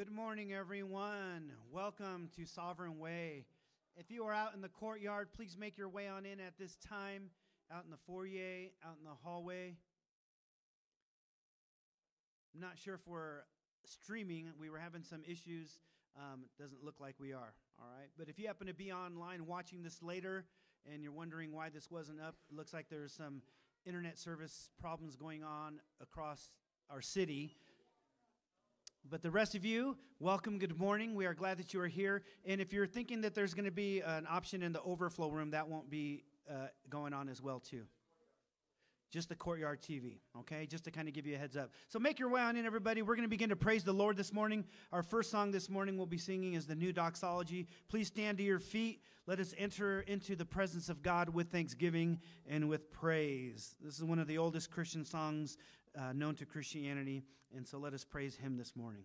Good morning, everyone. Welcome to Sovereign Way. If you are out in the courtyard, please make your way on in at this time, out in the foyer, out in the hallway. I'm not sure if we're streaming. We were having some issues. Um, it doesn't look like we are. All right. But if you happen to be online watching this later and you're wondering why this wasn't up, it looks like there's some internet service problems going on across our city. But the rest of you, welcome, good morning. We are glad that you are here. And if you're thinking that there's going to be an option in the overflow room, that won't be uh, going on as well, too. Just the courtyard TV, okay? Just to kind of give you a heads up. So make your way on in, everybody. We're going to begin to praise the Lord this morning. Our first song this morning we'll be singing is the new doxology. Please stand to your feet. Let us enter into the presence of God with thanksgiving and with praise. This is one of the oldest Christian songs uh, known to Christianity. And so let us praise him this morning.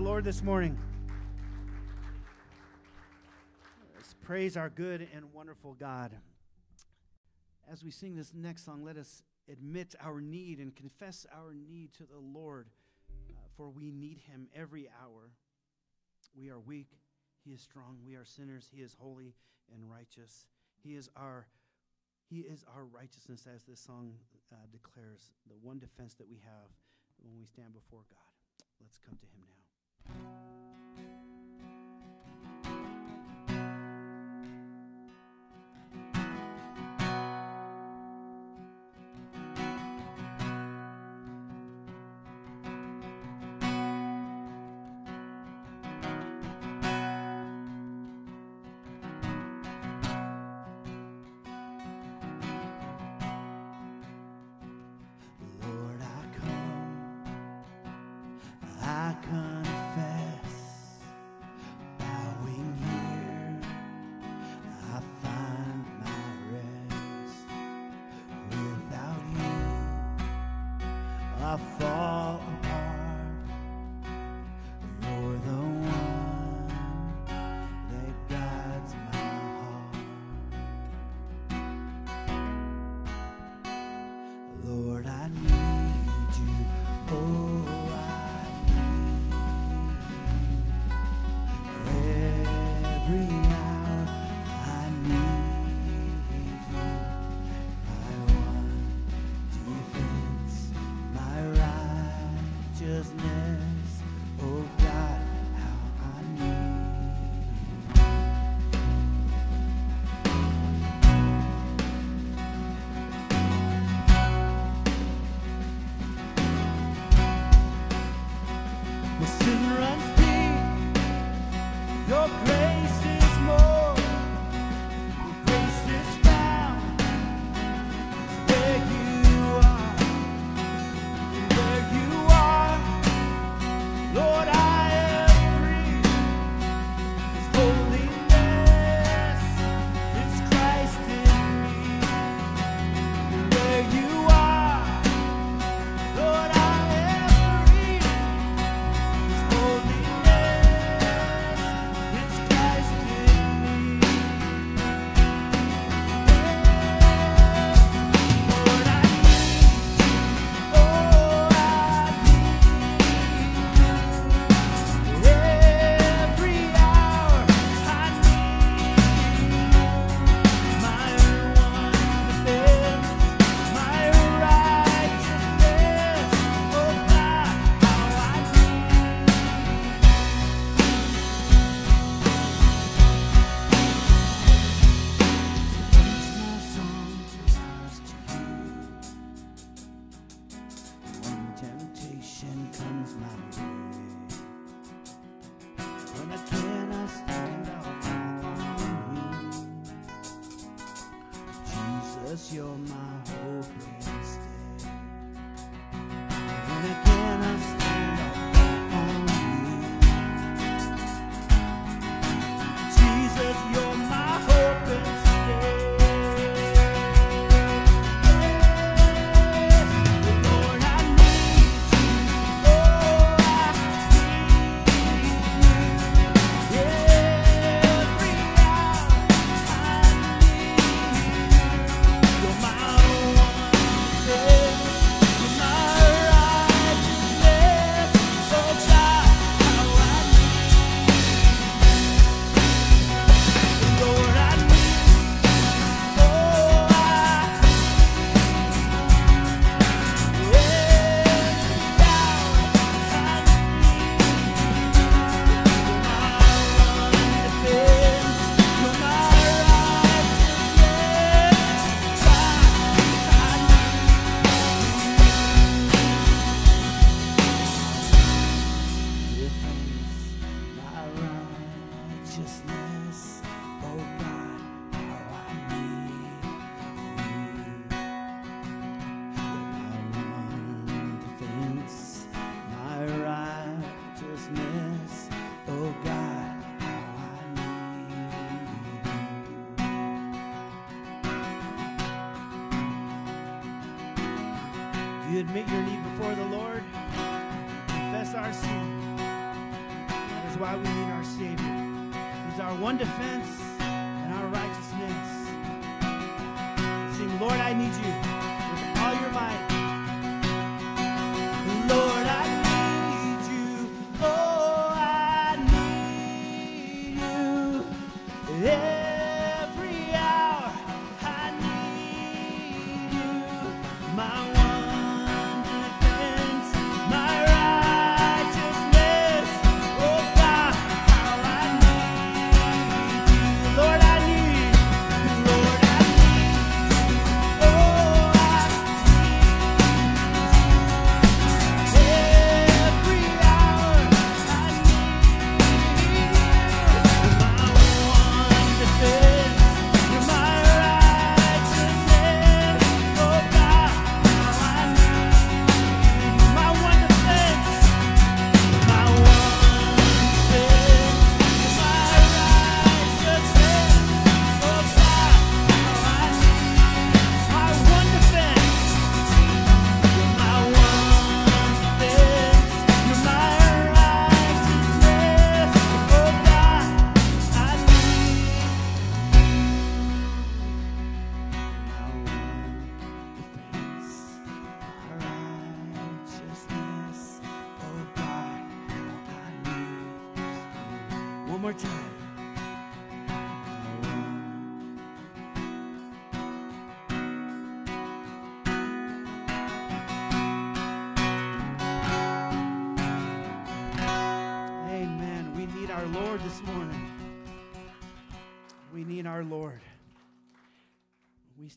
our Lord this morning. Let's praise our good and wonderful God. As we sing this next song, let us admit our need and confess our need to the Lord, uh, for we need Him every hour. We are weak, He is strong. We are sinners, He is holy and righteous. He is our he is our righteousness, as this song uh, declares, the one defense that we have when we stand before God. Let's come to Him thank you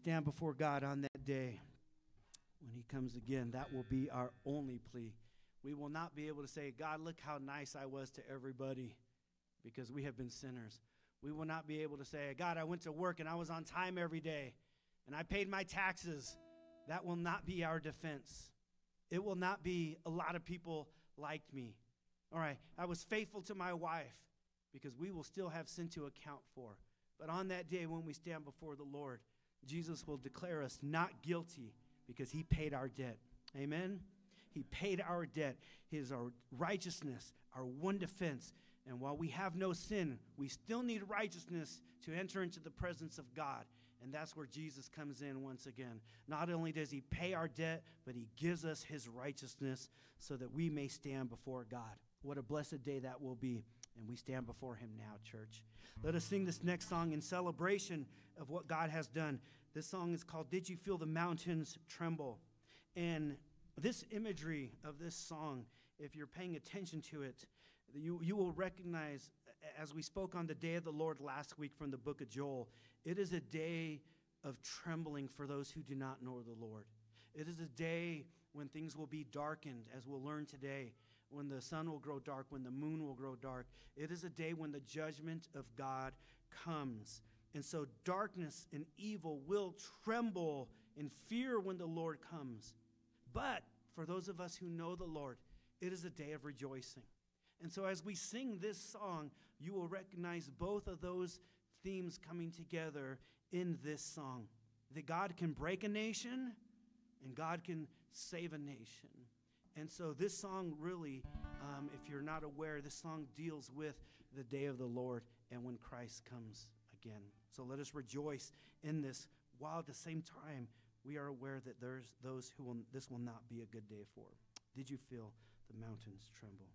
stand before God on that day when He comes again. That will be our only plea. We will not be able to say, God, look how nice I was to everybody because we have been sinners. We will not be able to say, God, I went to work and I was on time every day and I paid my taxes. That will not be our defense. It will not be a lot of people liked me. All right, I was faithful to my wife because we will still have sin to account for. But on that day when we stand before the Lord, Jesus will declare us not guilty because he paid our debt. Amen? He paid our debt. He is our righteousness, our one defense. And while we have no sin, we still need righteousness to enter into the presence of God. And that's where Jesus comes in once again. Not only does he pay our debt, but he gives us his righteousness so that we may stand before God. What a blessed day that will be. And we stand before him now, church. Let us sing this next song in celebration of what God has done. This song is called Did You Feel the Mountains Tremble? And this imagery of this song, if you're paying attention to it, you, you will recognize, as we spoke on the day of the Lord last week from the book of Joel, it is a day of trembling for those who do not know the Lord. It is a day when things will be darkened, as we'll learn today, when the sun will grow dark, when the moon will grow dark. It is a day when the judgment of God comes. And so darkness and evil will tremble in fear when the Lord comes. But for those of us who know the Lord, it is a day of rejoicing. And so as we sing this song, you will recognize both of those themes coming together in this song that God can break a nation and God can save a nation. And so this song really, um, if you're not aware, this song deals with the day of the Lord and when Christ comes again. So let us rejoice in this while at the same time we are aware that there's those who will, this will not be a good day for. Did you feel the mountains tremble?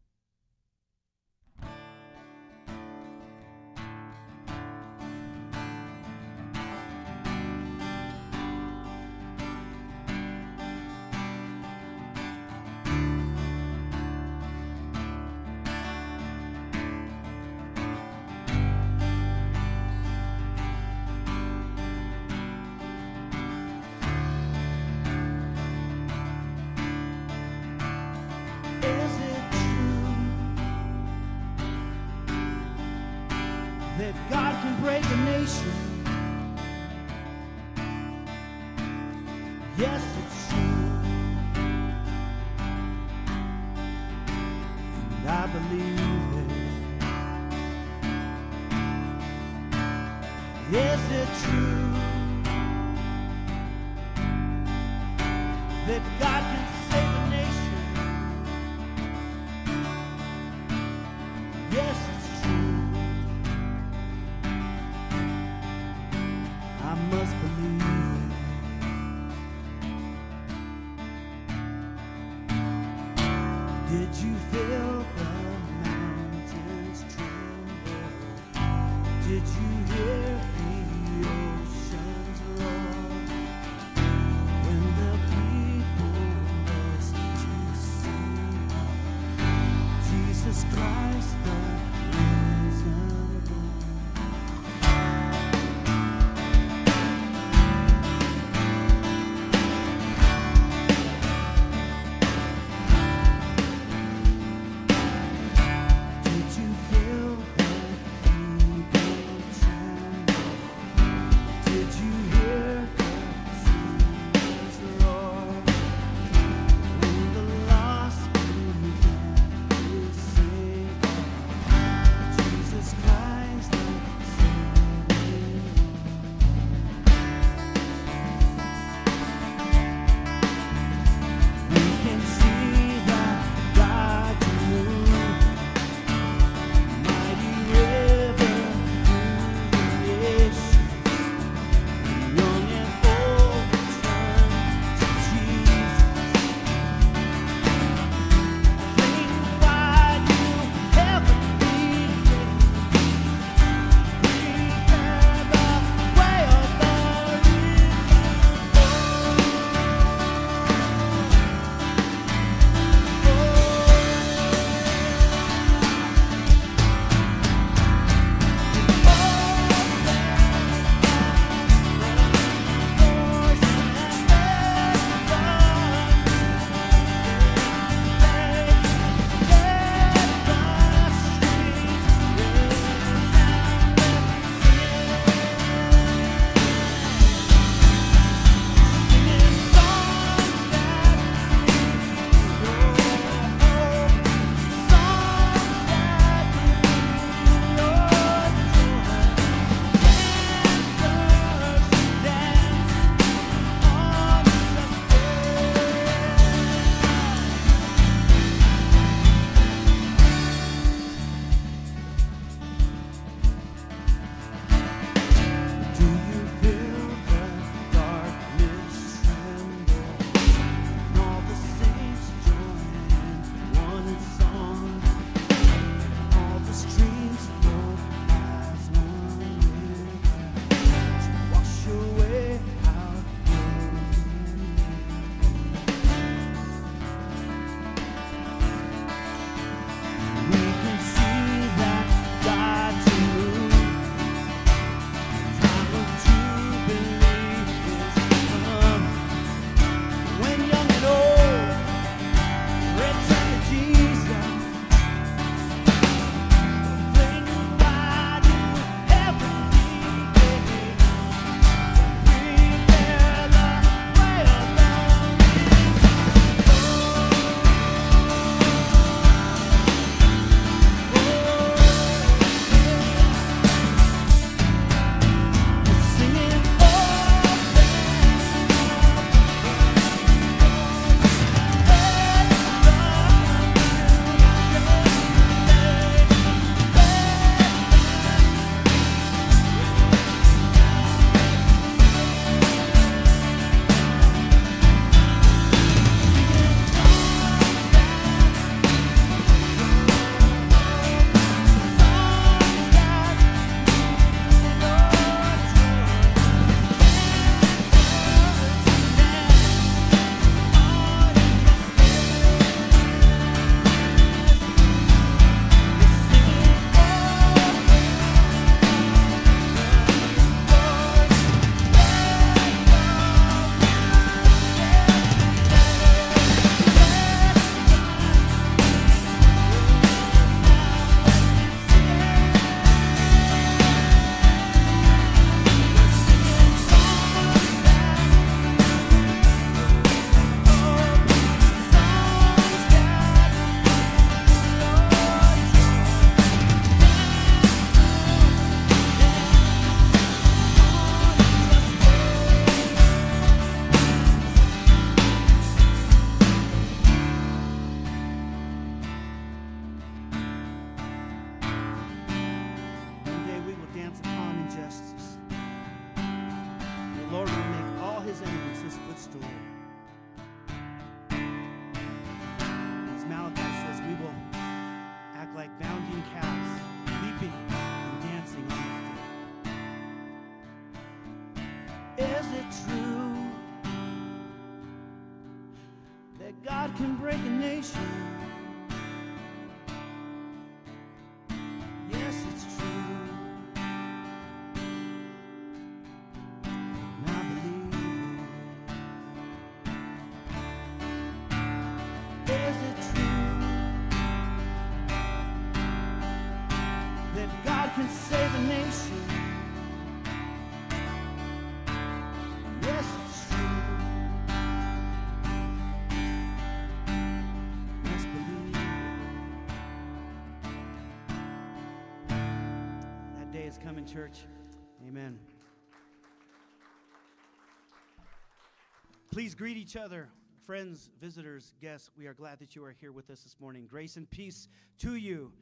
Please greet each other, friends, visitors, guests. We are glad that you are here with us this morning. Grace and peace to you.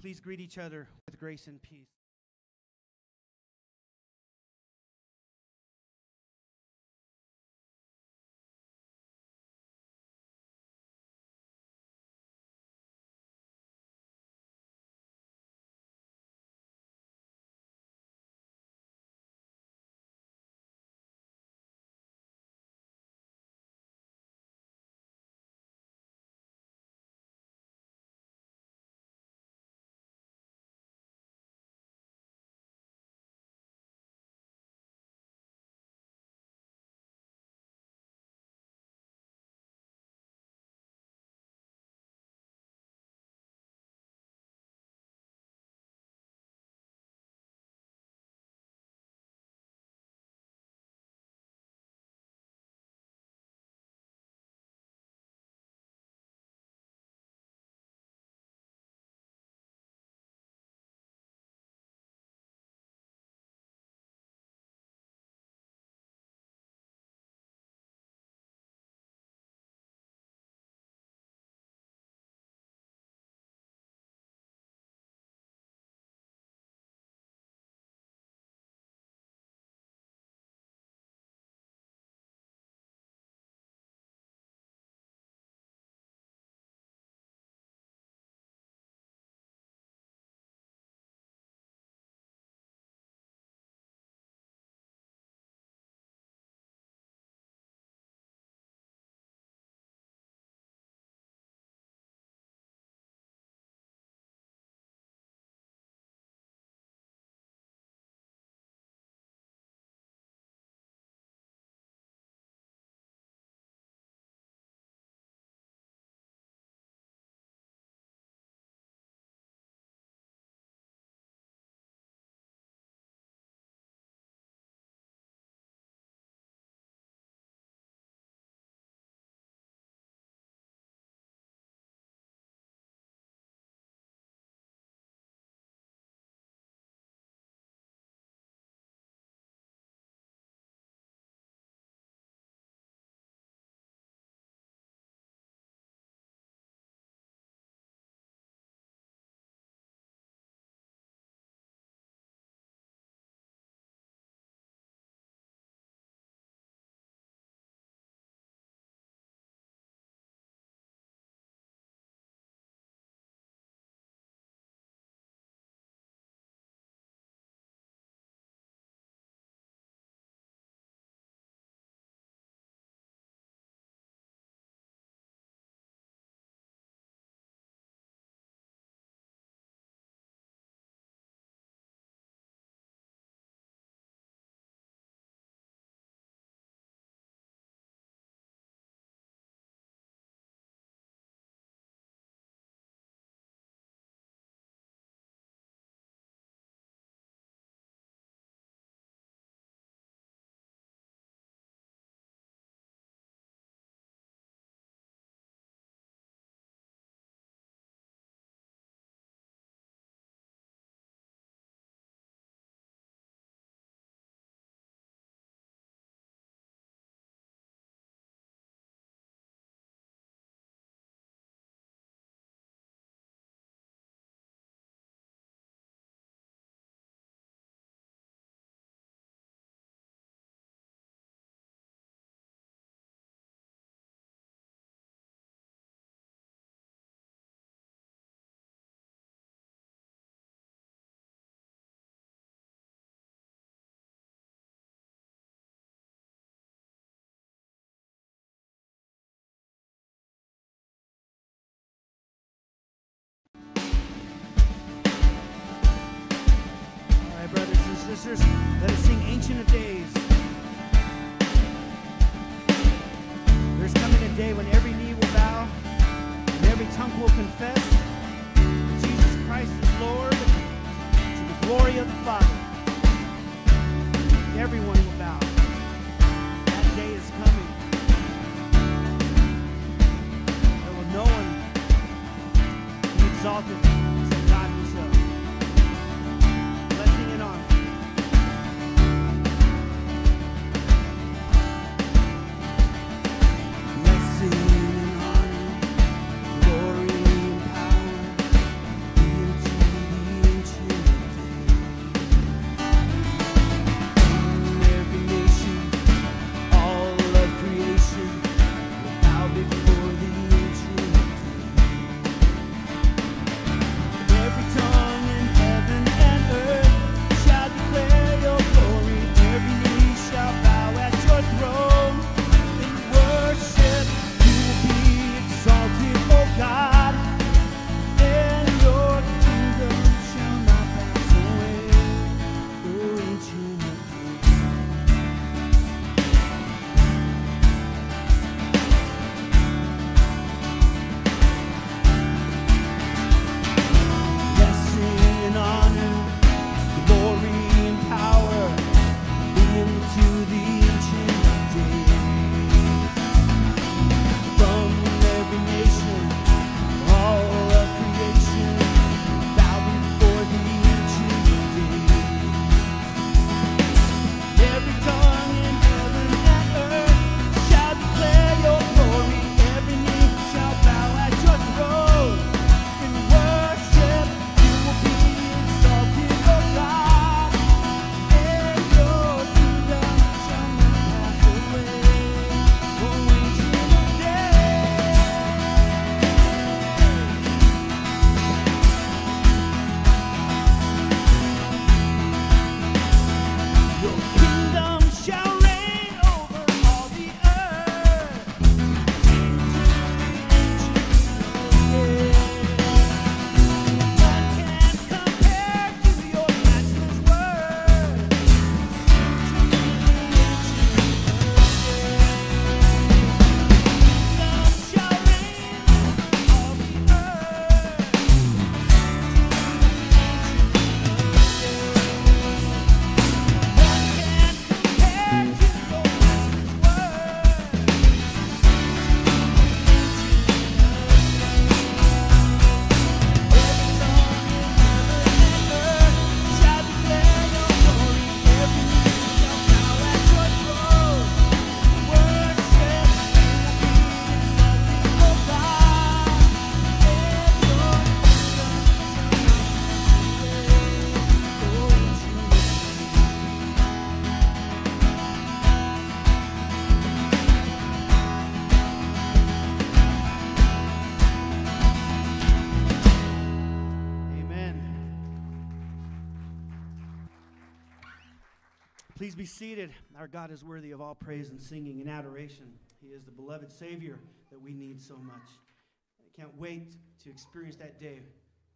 Please greet each other with grace and peace. Let us sing Ancient of Days. There's coming a day when every knee will bow and every tongue will confess that Jesus Christ is Lord to the glory of the Father. Everyone will bow. That day is coming. There will no one be exalted seated. Our God is worthy of all praise and singing and adoration. He is the beloved Savior that we need so much. I can't wait to experience that day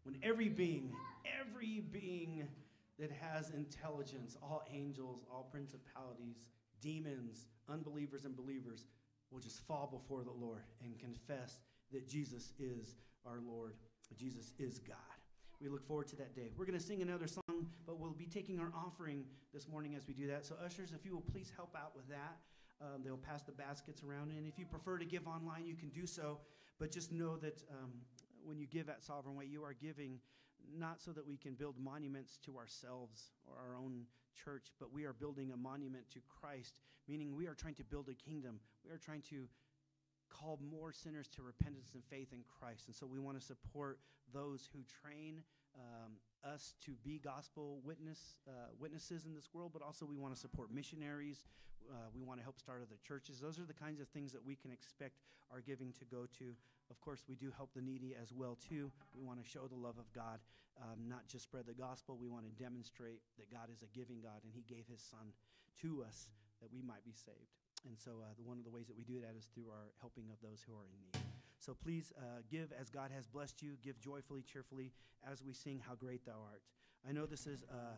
when every being, every being that has intelligence, all angels, all principalities, demons, unbelievers, and believers, will just fall before the Lord and confess that Jesus is our Lord. Jesus is God. We look forward to that day. We're going to sing another song, but we'll be taking our offering this morning as we do that. So, ushers, if you will please help out with that. Um, they'll pass the baskets around. And if you prefer to give online, you can do so. But just know that um, when you give at Sovereign Way, you are giving not so that we can build monuments to ourselves or our own church, but we are building a monument to Christ, meaning we are trying to build a kingdom. We are trying to call more sinners to repentance and faith in Christ. And so we want to support those who train um, us to be gospel witness uh, witnesses in this world, but also we want to support missionaries. Uh, we want to help start other churches. Those are the kinds of things that we can expect our giving to go to. Of course, we do help the needy as well too. We want to show the love of God, um, not just spread the gospel. We want to demonstrate that God is a giving God, and He gave His Son to us that we might be saved. And so, uh, the, one of the ways that we do that is through our helping of those who are in need. So, please uh, give as God has blessed you. Give joyfully, cheerfully, as we sing "How Great Thou Art." I know this is uh,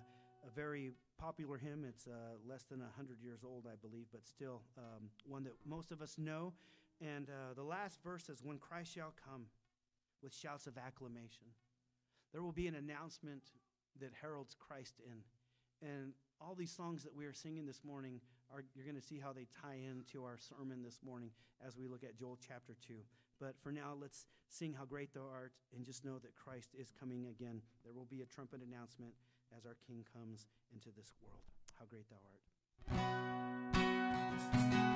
a very popular hymn. It's uh, less than 100 years old, I believe, but still um, one that most of us know. And uh, the last verse says, When Christ shall come with shouts of acclamation, there will be an announcement that heralds Christ in. And all these songs that we are singing this morning are you're going to see how they tie into our sermon this morning as we look at Joel chapter 2. But for now, let's sing how great thou art and just know that Christ is coming again. There will be a trumpet announcement as our King comes into this world. How great thou art.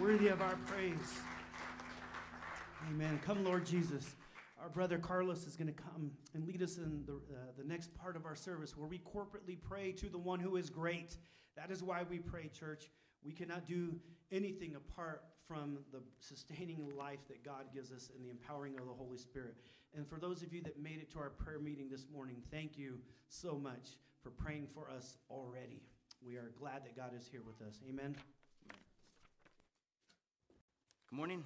Worthy of our praise. Amen. Come, Lord Jesus. Our brother Carlos is going to come and lead us in the, uh, the next part of our service where we corporately pray to the one who is great. That is why we pray, church. We cannot do anything apart from the sustaining life that God gives us and the empowering of the Holy Spirit. And for those of you that made it to our prayer meeting this morning, thank you so much for praying for us already. We are glad that God is here with us. Amen. Good morning.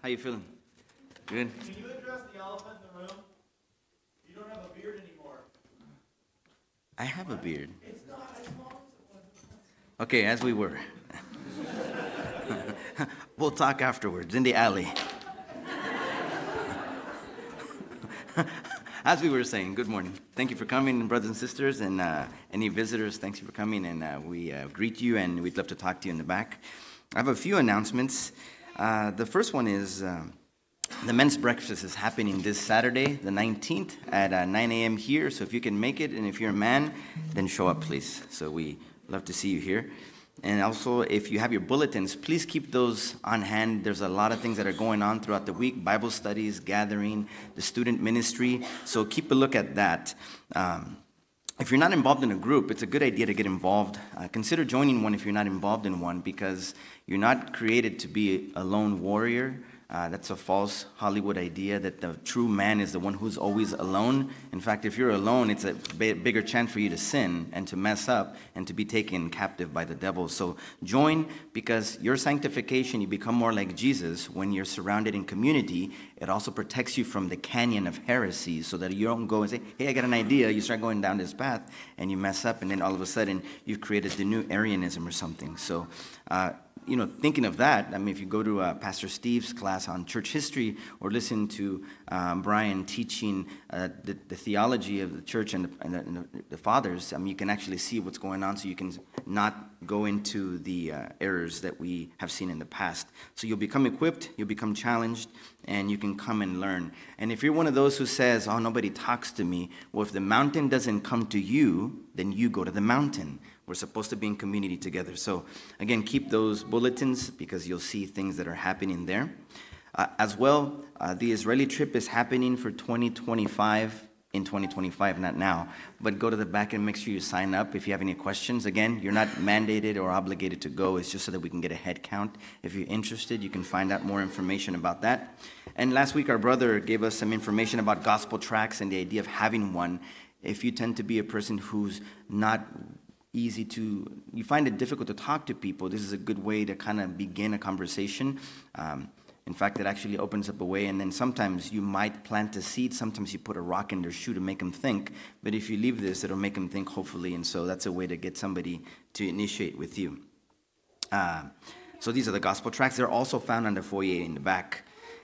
How you feeling? Good. Can you address the elephant in the room? You don't have a beard anymore. I have a beard. Okay, as we were. we'll talk afterwards in the alley. as we were saying, good morning. Thank you for coming, brothers and sisters, and uh, any visitors. Thanks for coming, and uh, we uh, greet you, and we'd love to talk to you in the back. I have a few announcements. Uh, the first one is. Um, The men's breakfast is happening this Saturday, the 19th, at uh, 9 a.m. here. So if you can make it, and if you're a man, then show up, please. So we love to see you here. And also, if you have your bulletins, please keep those on hand. There's a lot of things that are going on throughout the week Bible studies, gathering, the student ministry. So keep a look at that. Um, if you're not involved in a group, it's a good idea to get involved. Uh, consider joining one if you're not involved in one because you're not created to be a lone warrior. Uh, that's a false Hollywood idea that the true man is the one who's always alone. In fact, if you're alone, it's a bigger chance for you to sin and to mess up and to be taken captive by the devil. So join because your sanctification, you become more like Jesus when you're surrounded in community. It also protects you from the canyon of heresies so that you don't go and say, hey, I got an idea. You start going down this path and you mess up, and then all of a sudden you've created the new Arianism or something. So, uh, you know, thinking of that, I mean, if you go to uh, Pastor Steve's class on church history or listen to um, Brian teaching uh, the, the theology of the church and, the, and, the, and the, the fathers, I mean, you can actually see what's going on so you can not go into the uh, errors that we have seen in the past. So you'll become equipped, you'll become challenged, and you can come and learn. And if you're one of those who says, oh, nobody talks to me, well, if the mountain doesn't come to you, then you go to the mountain. We're supposed to be in community together. So, again, keep those bulletins because you'll see things that are happening there. Uh, as well, uh, the Israeli trip is happening for 2025 in 2025, not now. But go to the back and make sure you sign up if you have any questions. Again, you're not mandated or obligated to go. It's just so that we can get a head count. If you're interested, you can find out more information about that. And last week, our brother gave us some information about gospel tracts and the idea of having one. If you tend to be a person who's not easy to you find it difficult to talk to people. This is a good way to kind of begin a conversation. Um, in fact it actually opens up a way and then sometimes you might plant a seed sometimes you put a rock in their shoe to make them think but if you leave this it'll make them think hopefully and so that's a way to get somebody to initiate with you. Uh, so these are the gospel tracts. They're also found on the foyer in the back.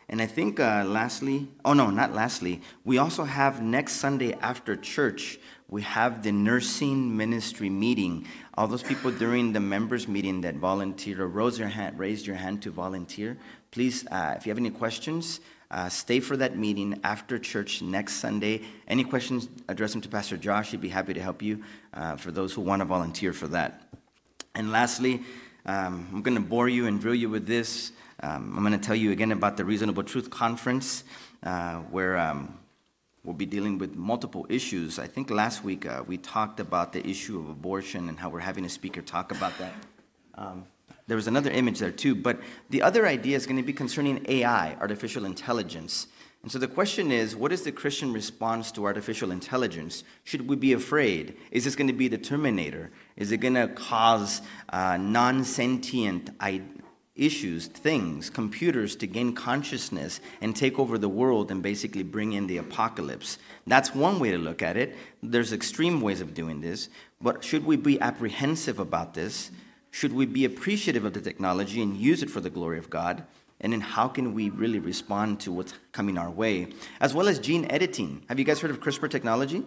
And I think uh, lastly, oh no, not lastly, we also have next Sunday after church, we have the nursing ministry meeting. All those people during the members meeting that volunteered or rose your hand, raised your hand to volunteer, please, uh, if you have any questions, uh, stay for that meeting after church next Sunday. Any questions, address them to Pastor Josh. He'd be happy to help you uh, for those who want to volunteer for that. And lastly, um, I'm going to bore you and drill you with this. Um, I'm going to tell you again about the Reasonable Truth Conference, uh, where um, We'll be dealing with multiple issues. I think last week uh, we talked about the issue of abortion and how we're having a speaker talk about that. Um, there was another image there too, but the other idea is going to be concerning AI, artificial intelligence. And so the question is what is the Christian response to artificial intelligence? Should we be afraid? Is this going to be the Terminator? Is it going to cause uh, non sentient issues, things, computers to gain consciousness and take over the world and basically bring in the apocalypse? That's one way to look at it. There's extreme ways of doing this, but should we be apprehensive about this? Should we be appreciative of the technology and use it for the glory of God? And then how can we really respond to what's coming our way? As well as gene editing. Have you guys heard of CRISPR technology?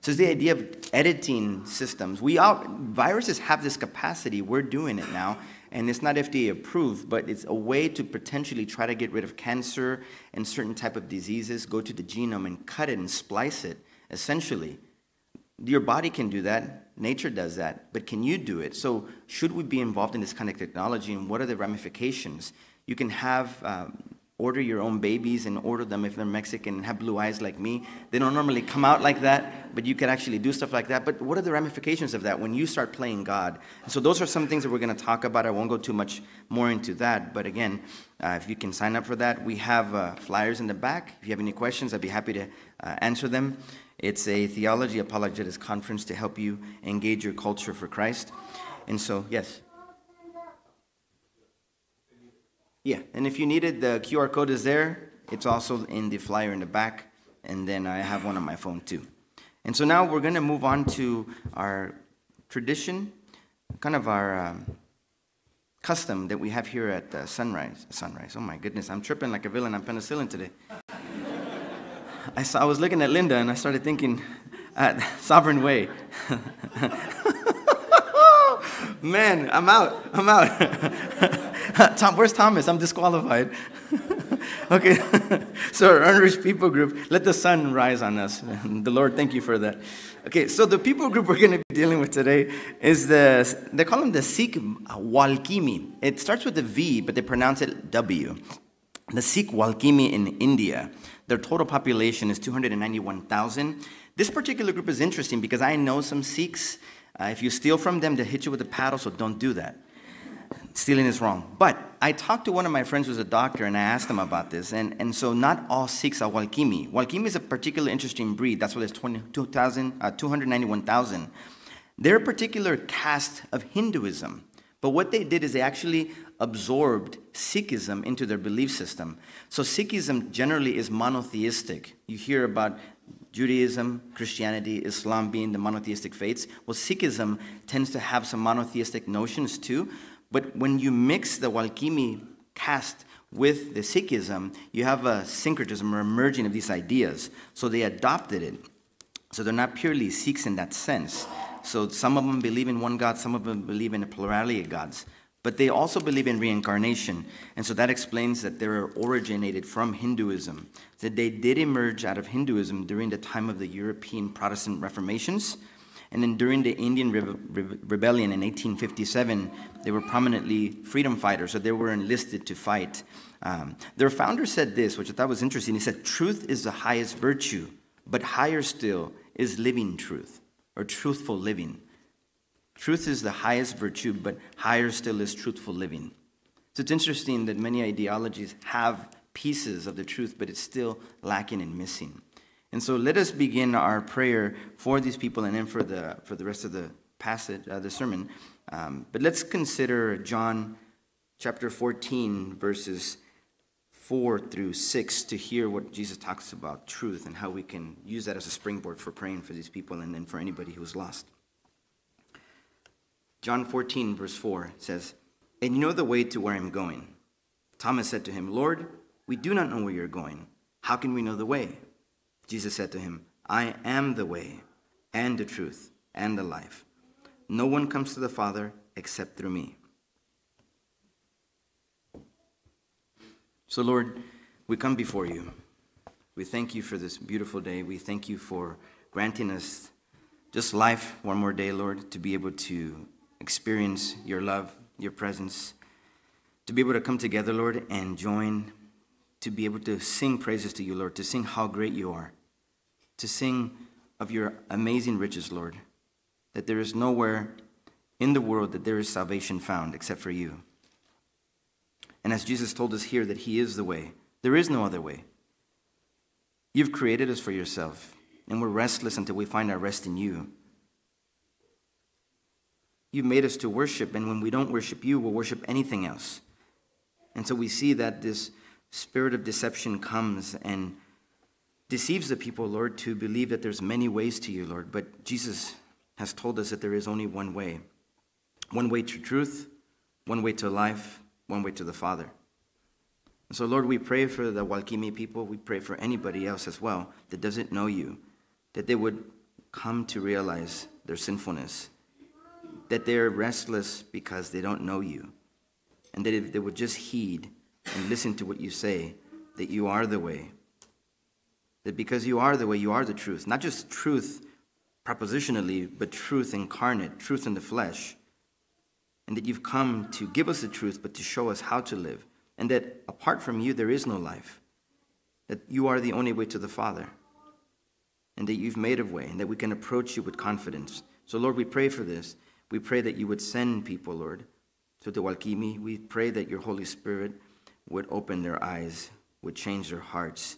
So it's the idea of editing systems. We all, viruses have this capacity. We're doing it now, and it's not FDA approved, but it's a way to potentially try to get rid of cancer and certain type of diseases. Go to the genome and cut it and splice it. Essentially, your body can do that. Nature does that, but can you do it? So should we be involved in this kind of technology, and what are the ramifications? You can have um, order your own babies and order them if they're Mexican and have blue eyes like me. They don't normally come out like that, but you can actually do stuff like that. But what are the ramifications of that when you start playing God? And so those are some things that we're going to talk about. I won't go too much more into that, but again, uh, if you can sign up for that, we have uh, flyers in the back. If you have any questions, I'd be happy to uh, answer them. It's a theology apologetics conference to help you engage your culture for Christ. And so, yes. Yeah, and if you need it, the QR code is there. It's also in the flyer in the back, and then I have one on my phone too. And so now we're going to move on to our tradition, kind of our um, custom that we have here at uh, Sunrise. Sunrise. Oh my goodness, I'm tripping like a villain on penicillin today. I, saw, I was looking at Linda and I started thinking, Sovereign Way. Man, I'm out. I'm out. Tom, where's Thomas? I'm disqualified. okay, so our unreached people group, let the sun rise on us. the Lord, thank you for that. Okay, so the people group we're going to be dealing with today is the, they call them the Sikh Walkimi. It starts with a V, but they pronounce it W. The Sikh Walkimi in India, their total population is 291,000. This particular group is interesting because I know some Sikhs. Uh, if you steal from them, they hit you with a paddle, so don't do that stealing is wrong. But I talked to one of my friends who's a doctor and I asked him about this. And, and so not all Sikhs are Walkimi. Walkimi is a particularly interesting breed. That's why there's 20, uh, 291,000. They're a particular caste of Hinduism. But what they did is they actually absorbed Sikhism into their belief system. So Sikhism generally is monotheistic. You hear about Judaism, Christianity, Islam being the monotheistic faiths. Well, Sikhism tends to have some monotheistic notions too, but when you mix the Walkimi caste with the Sikhism, you have a syncretism or a merging of these ideas. So they adopted it. So they're not purely Sikhs in that sense. So some of them believe in one God, some of them believe in a plurality of gods. But they also believe in reincarnation. And so that explains that they were originated from Hinduism. That they did emerge out of Hinduism during the time of the European Protestant Reformations. And then during the Indian Re- Re- Rebellion in 1857, they were prominently freedom fighters, so they were enlisted to fight. Um, their founder said this, which I thought was interesting. He said, Truth is the highest virtue, but higher still is living truth, or truthful living. Truth is the highest virtue, but higher still is truthful living. So it's interesting that many ideologies have pieces of the truth, but it's still lacking and missing. And so let us begin our prayer for these people and then for the, for the rest of the passage, uh, the sermon. Um, but let's consider John chapter 14, verses 4 through 6 to hear what Jesus talks about truth and how we can use that as a springboard for praying for these people and then for anybody who's lost. John 14, verse 4 says, And you know the way to where I'm going. Thomas said to him, Lord, we do not know where you're going. How can we know the way? Jesus said to him, I am the way and the truth and the life. No one comes to the Father except through me. So, Lord, we come before you. We thank you for this beautiful day. We thank you for granting us just life one more day, Lord, to be able to experience your love, your presence, to be able to come together, Lord, and join, to be able to sing praises to you, Lord, to sing how great you are to sing of your amazing riches, Lord, that there is nowhere in the world that there is salvation found except for you. And as Jesus told us here that He is the way, there is no other way. You've created us for yourself, and we're restless until we find our rest in you. You've made us to worship, and when we don't worship you, we'll worship anything else. And so we see that this spirit of deception comes and deceives the people, Lord, to believe that there's many ways to you, Lord. But Jesus has told us that there is only one way one way to truth, one way to life, one way to the Father. And so, Lord, we pray for the Walkimi people. We pray for anybody else as well that doesn't know you, that they would come to realize their sinfulness, that they're restless because they don't know you, and that if they would just heed and listen to what you say, that you are the way. That because you are the way, you are the truth. Not just truth propositionally, but truth incarnate, truth in the flesh. And that you've come to give us the truth, but to show us how to live. And that apart from you, there is no life. That you are the only way to the Father. And that you've made a way, and that we can approach you with confidence. So, Lord, we pray for this. We pray that you would send people, Lord, to the Walkimi. We pray that your Holy Spirit would open their eyes, would change their hearts.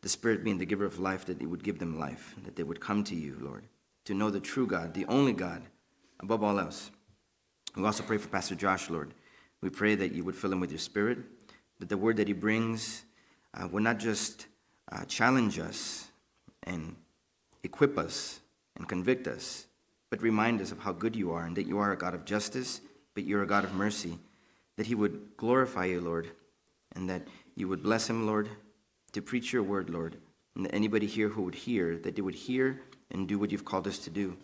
The Spirit being the giver of life, that it would give them life, that they would come to you, Lord, to know the true God, the only God, above all else. We also pray for Pastor Josh, Lord. We pray that you would fill him with your Spirit, that the word that he brings uh, would not just uh, challenge us and equip us and convict us, but remind us of how good you are and that you are a God of justice, but you're a God of mercy, that he would glorify you, Lord, and that you would bless him, Lord, to preach your word, Lord, and that anybody here who would hear, that they would hear and do what you've called us to do,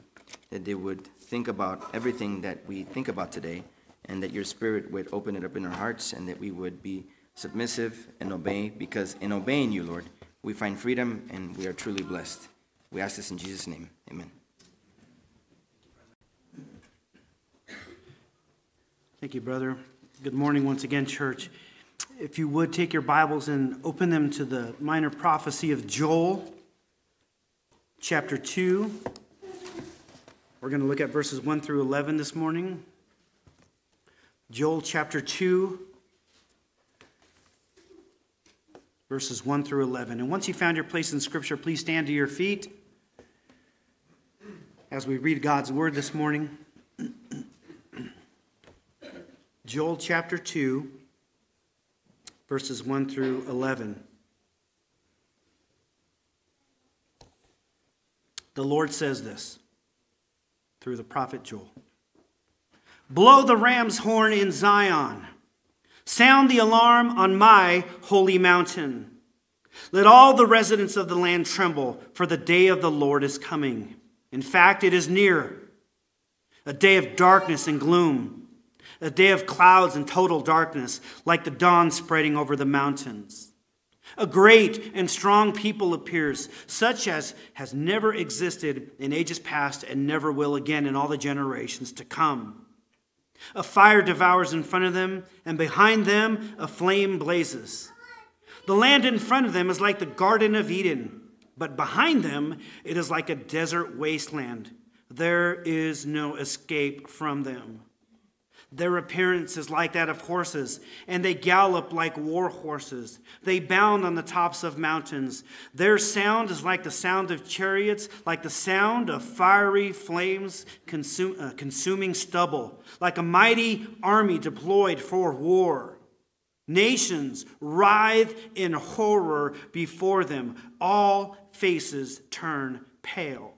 that they would think about everything that we think about today, and that your spirit would open it up in our hearts, and that we would be submissive and obey, because in obeying you, Lord, we find freedom and we are truly blessed. We ask this in Jesus' name. Amen. Thank you, brother. Good morning once again, church. If you would take your Bibles and open them to the minor prophecy of Joel, chapter 2. We're going to look at verses 1 through 11 this morning. Joel chapter 2, verses 1 through 11. And once you found your place in Scripture, please stand to your feet as we read God's word this morning. Joel chapter 2, verses 1 through 11. The Lord says this through the prophet Joel Blow the ram's horn in Zion, sound the alarm on my holy mountain. Let all the residents of the land tremble, for the day of the Lord is coming. In fact, it is near a day of darkness and gloom a day of clouds and total darkness, like the dawn spreading over the mountains. A great and strong people appears, such as has never existed in ages past and never will again in all the generations to come. A fire devours in front of them, and behind them a flame blazes. The land in front of them is like the Garden of Eden, but behind them it is like a desert wasteland. There is no escape from them. Their appearance is like that of horses, and they gallop like war horses. They bound on the tops of mountains. Their sound is like the sound of chariots, like the sound of fiery flames uh, consuming stubble, like a mighty army deployed for war. Nations writhe in horror before them. All faces turn pale.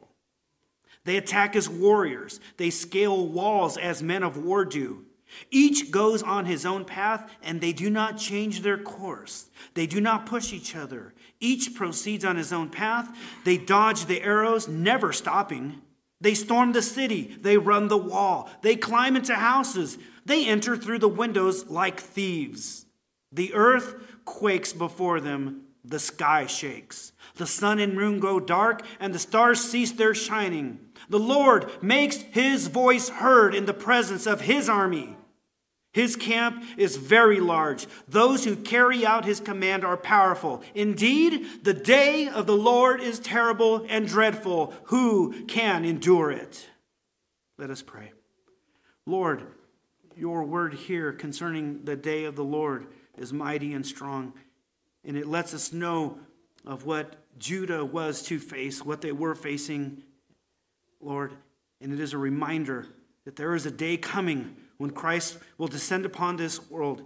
They attack as warriors. They scale walls as men of war do. Each goes on his own path, and they do not change their course. They do not push each other. Each proceeds on his own path. They dodge the arrows, never stopping. They storm the city. They run the wall. They climb into houses. They enter through the windows like thieves. The earth quakes before them. The sky shakes. The sun and moon go dark, and the stars cease their shining. The Lord makes his voice heard in the presence of his army. His camp is very large. Those who carry out his command are powerful. Indeed, the day of the Lord is terrible and dreadful. Who can endure it? Let us pray. Lord, your word here concerning the day of the Lord is mighty and strong, and it lets us know of what Judah was to face, what they were facing, Lord. And it is a reminder that there is a day coming when Christ will descend upon this world,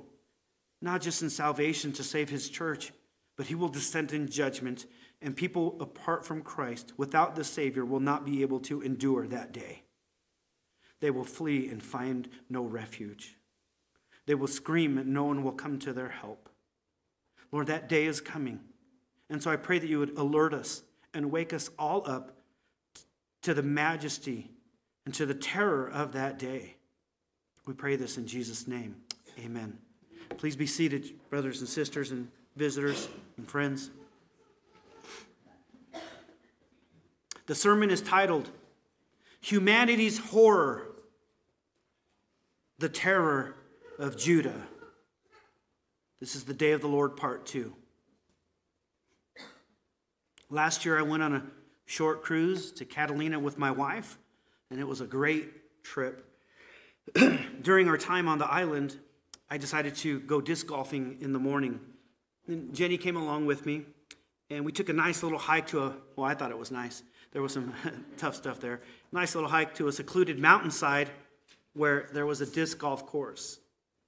not just in salvation to save his church, but he will descend in judgment, and people apart from Christ, without the Savior, will not be able to endure that day. They will flee and find no refuge. They will scream, and no one will come to their help. Lord, that day is coming. And so I pray that you would alert us and wake us all up to the majesty and to the terror of that day. We pray this in Jesus' name. Amen. Please be seated, brothers and sisters, and visitors and friends. The sermon is titled Humanity's Horror, the Terror of Judah. This is the Day of the Lord, part two. Last year, I went on a short cruise to Catalina with my wife, and it was a great trip. during our time on the island, I decided to go disc golfing in the morning. And Jenny came along with me, and we took a nice little hike to a, well, I thought it was nice. There was some tough stuff there. Nice little hike to a secluded mountainside where there was a disc golf course.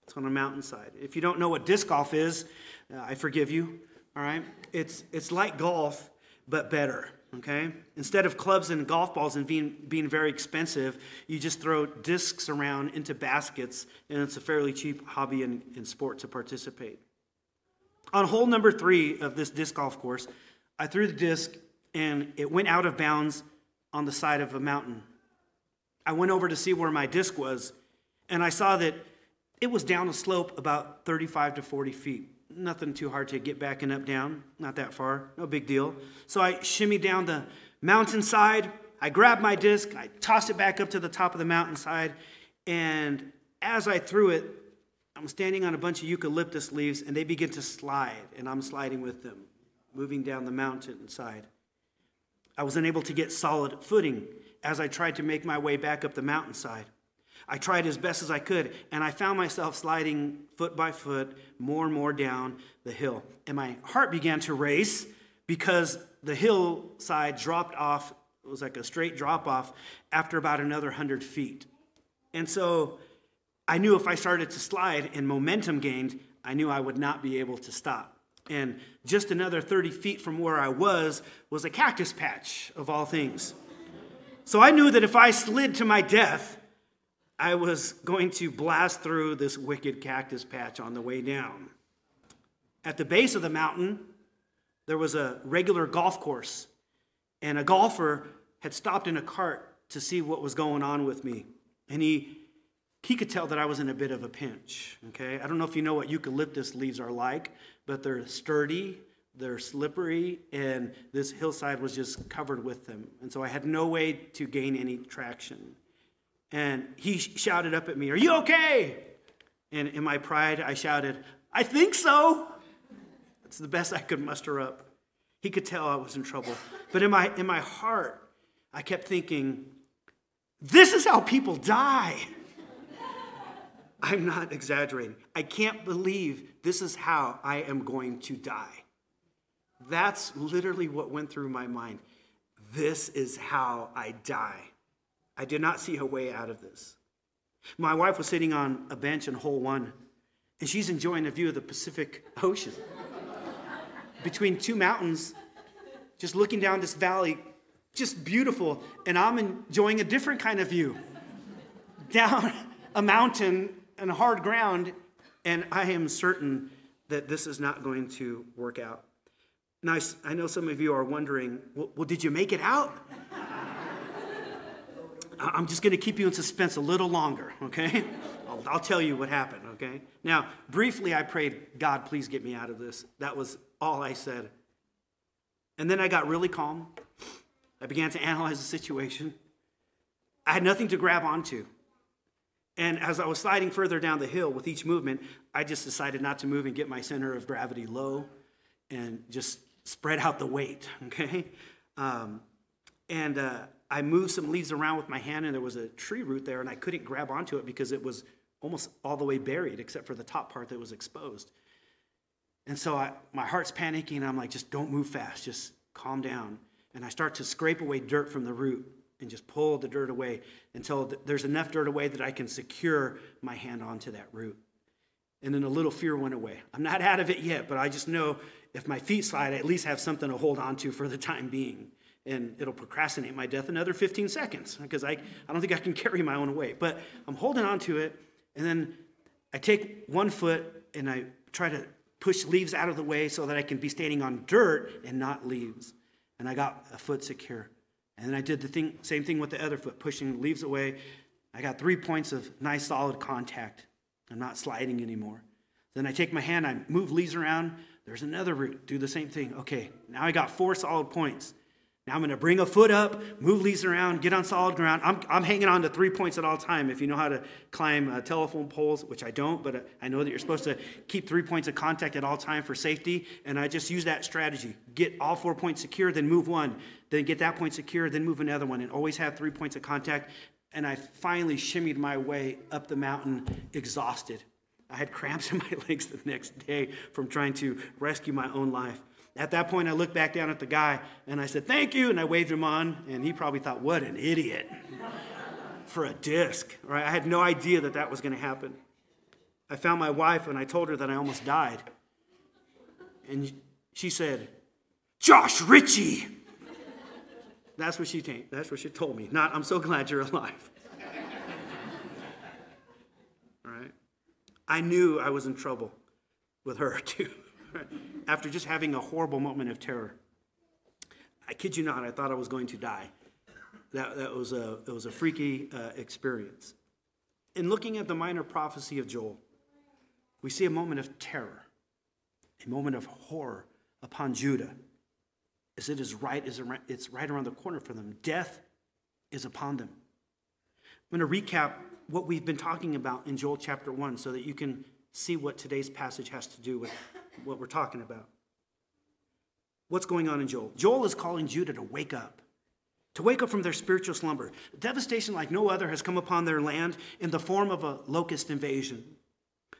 It's on a mountainside. If you don't know what disc golf is, uh, I forgive you, all right? It's, it's like golf, but better okay? Instead of clubs and golf balls and being, being very expensive, you just throw discs around into baskets, and it's a fairly cheap hobby and, and sport to participate. On hole number three of this disc golf course, I threw the disc and it went out of bounds on the side of a mountain. I went over to see where my disc was, and I saw that it was down a slope about 35 to 40 feet nothing too hard to get back and up down, not that far, no big deal. So I shimmy down the mountainside. I grab my disc, I toss it back up to the top of the mountainside, and as I threw it, I'm standing on a bunch of eucalyptus leaves, and they begin to slide, and I'm sliding with them, moving down the mountainside. I was unable to get solid footing as I tried to make my way back up the mountainside. I tried as best as I could, and I found myself sliding foot by foot more and more down the hill. And my heart began to race because the hillside dropped off. It was like a straight drop off after about another 100 feet. And so I knew if I started to slide and momentum gained, I knew I would not be able to stop. And just another 30 feet from where I was was a cactus patch, of all things. So I knew that if I slid to my death, I was going to blast through this wicked cactus patch on the way down. At the base of the mountain, there was a regular golf course, and a golfer had stopped in a cart to see what was going on with me. And he, he could tell that I was in a bit of a pinch. Okay? I don't know if you know what eucalyptus leaves are like, but they're sturdy, they're slippery, and this hillside was just covered with them. And so I had no way to gain any traction. And he shouted up at me, Are you okay? And in my pride, I shouted, I think so. That's the best I could muster up. He could tell I was in trouble. But in my, in my heart, I kept thinking, This is how people die. I'm not exaggerating. I can't believe this is how I am going to die. That's literally what went through my mind. This is how I die. I did not see a way out of this. My wife was sitting on a bench in hole one, and she's enjoying a view of the Pacific Ocean. Between two mountains, just looking down this valley, just beautiful, and I'm enjoying a different kind of view. Down a mountain and hard ground, and I am certain that this is not going to work out. Now, I know some of you are wondering, well, well did you make it out? I'm just going to keep you in suspense a little longer, okay? I'll, I'll, tell you what happened, okay? Now, briefly, I prayed, God, please get me out of this. That was all I said. And then I got really calm. I began to analyze the situation. I had nothing to grab onto. And as I was sliding further down the hill with each movement, I just decided not to move and get my center of gravity low and just spread out the weight, okay? Um, and uh, I moved some leaves around with my hand, and there was a tree root there, and I couldn't grab onto it because it was almost all the way buried except for the top part that was exposed. And so I, my heart's panicking, and I'm like, just don't move fast, just calm down. And I start to scrape away dirt from the root and just pull the dirt away until th- there's enough dirt away that I can secure my hand onto that root. And then a little fear went away. I'm not out of it yet, but I just know if my feet slide, I at least have something to hold on to for the time being. And it'll procrastinate my death another 15 seconds because I, I don't think I can carry my own weight. But I'm holding on to it, and then I take one foot and I try to push leaves out of the way so that I can be standing on dirt and not leaves. And I got a foot secure. And then I did the thing, same thing with the other foot, pushing leaves away. I got three points of nice solid contact. I'm not sliding anymore. Then I take my hand, I move leaves around. There's another root, do the same thing. Okay, now I got four solid points. Now I'm going to bring a foot up, move leaves around, get on solid ground. I'm, I'm hanging on to three points at all time. If you know how to climb uh, telephone poles, which I don't, but uh, I know that you're supposed to keep three points of contact at all time for safety. And I just use that strategy. Get all four points secure, then move one. Then get that point secure, then move another one. And always have three points of contact. And I finally shimmied my way up the mountain exhausted. I had cramps in my legs the next day from trying to rescue my own life. At that point, I looked back down at the guy and I said, Thank you. And I waved him on, and he probably thought, What an idiot for a disc. Right? I had no idea that that was going to happen. I found my wife and I told her that I almost died. And she said, Josh Ritchie. That's what she t- that's what she told me. Not, I'm so glad you're alive. All right. I knew I was in trouble with her too after just having a horrible moment of terror. I kid you not, I thought I was going to die. That, that was a, it was a freaky uh, experience. In looking at the minor prophecy of Joel, we see a moment of terror, a moment of horror upon Judah, as it is right, as it's right around the corner for them. Death is upon them. I'm going to recap what we've been talking about in Joel chapter 1 so that you can see what today's passage has to do with what we're talking about. What's going on in Joel? Joel is calling Judah to wake up, to wake up from their spiritual slumber. Devastation like no other has come upon their land in the form of a locust invasion.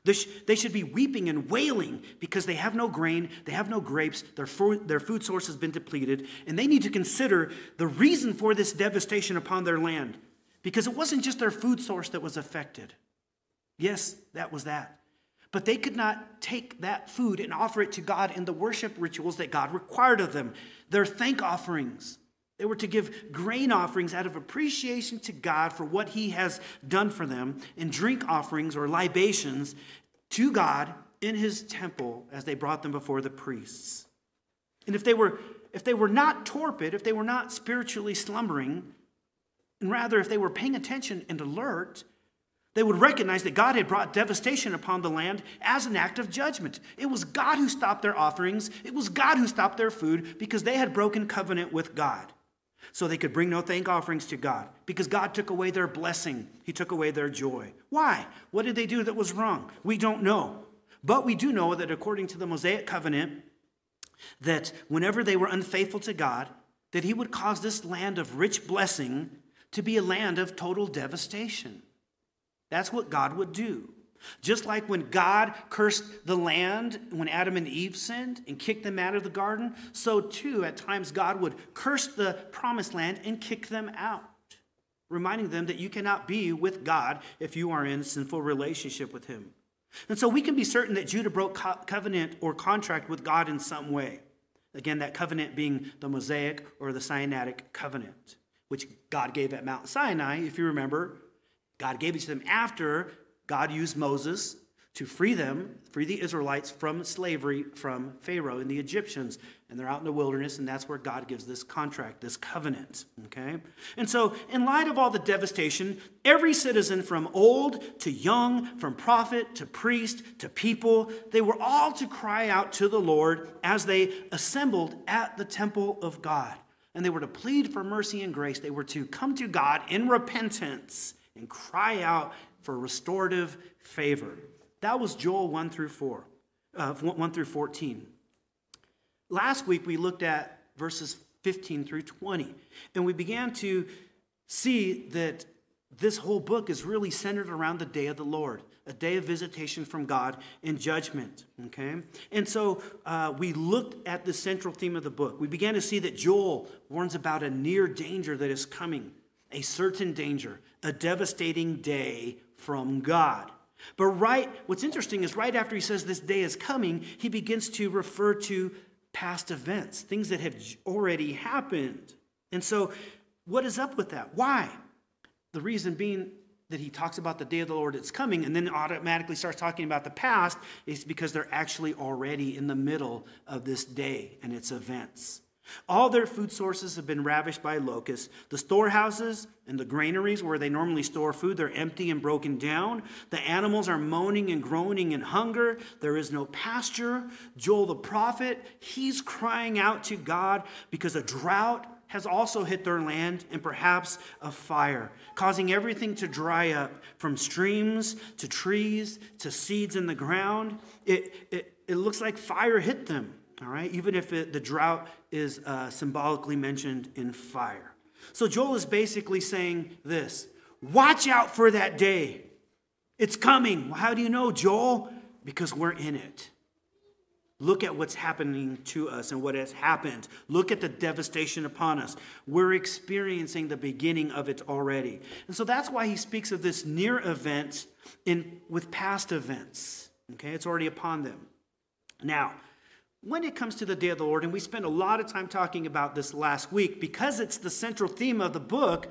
They should be weeping and wailing because they have no grain, they have no grapes, their food, their food source has been depleted, and they need to consider the reason for this devastation upon their land. Because it wasn't just their food source that was affected. Yes, that was that. But they could not take that food and offer it to God in the worship rituals that God required of them. Their thank offerings. They were to give grain offerings out of appreciation to God for what He has done for them, and drink offerings or libations to God in His temple as they brought them before the priests. And if they were, if they were not torpid, if they were not spiritually slumbering, and rather if they were paying attention and alert, they would recognize that God had brought devastation upon the land as an act of judgment. It was God who stopped their offerings, it was God who stopped their food because they had broken covenant with God. So they could bring no thank offerings to God because God took away their blessing, He took away their joy. Why? What did they do that was wrong? We don't know. But we do know that according to the Mosaic covenant, that whenever they were unfaithful to God, that He would cause this land of rich blessing to be a land of total devastation. That's what God would do. Just like when God cursed the land when Adam and Eve sinned and kicked them out of the garden, so too at times God would curse the promised land and kick them out, reminding them that you cannot be with God if you are in sinful relationship with Him. And so we can be certain that Judah broke co- covenant or contract with God in some way. Again, that covenant being the Mosaic or the Sinaitic covenant, which God gave at Mount Sinai, if you remember, God gave it to them after God used Moses to free them, free the Israelites from slavery from Pharaoh and the Egyptians. And they're out in the wilderness, and that's where God gives this contract, this covenant. Okay? And so, in light of all the devastation, every citizen from old to young, from prophet to priest to people, they were all to cry out to the Lord as they assembled at the temple of God. And they were to plead for mercy and grace. They were to come to God in repentance and cry out for restorative favor. That was Joel 1 through 4, uh, 1 through 14. Last week we looked at verses 15 through 20, and we began to see that this whole book is really centered around the day of the Lord, a day of visitation from God and judgment. Okay? And so uh, we looked at the central theme of the book. We began to see that Joel warns about a near danger that is coming, a certain danger, a devastating day from God. But right, what's interesting is right after he says this day is coming, he begins to refer to past events, things that have already happened. And so, what is up with that? Why? The reason being that he talks about the day of the Lord that's coming and then automatically starts talking about the past is because they're actually already in the middle of this day and its events. All their food sources have been ravished by locusts. The storehouses and the granaries where they normally store food, they're empty and broken down. The animals are moaning and groaning in hunger. There is no pasture. Joel the prophet, he's crying out to God because a drought has also hit their land and perhaps a fire, causing everything to dry up from streams to trees to seeds in the ground. It, it, it looks like fire hit them, all right, even if it, the drought is uh, symbolically mentioned in fire. So Joel is basically saying this watch out for that day. It's coming. Well, How do you know, Joel? Because we're in it. Look at what's happening to us and what has happened. Look at the devastation upon us. We're experiencing the beginning of it already. And so that's why he speaks of this near event in, with past events. Okay, it's already upon them. Now, when it comes to the day of the Lord, and we spent a lot of time talking about this last week, because it's the central theme of the book,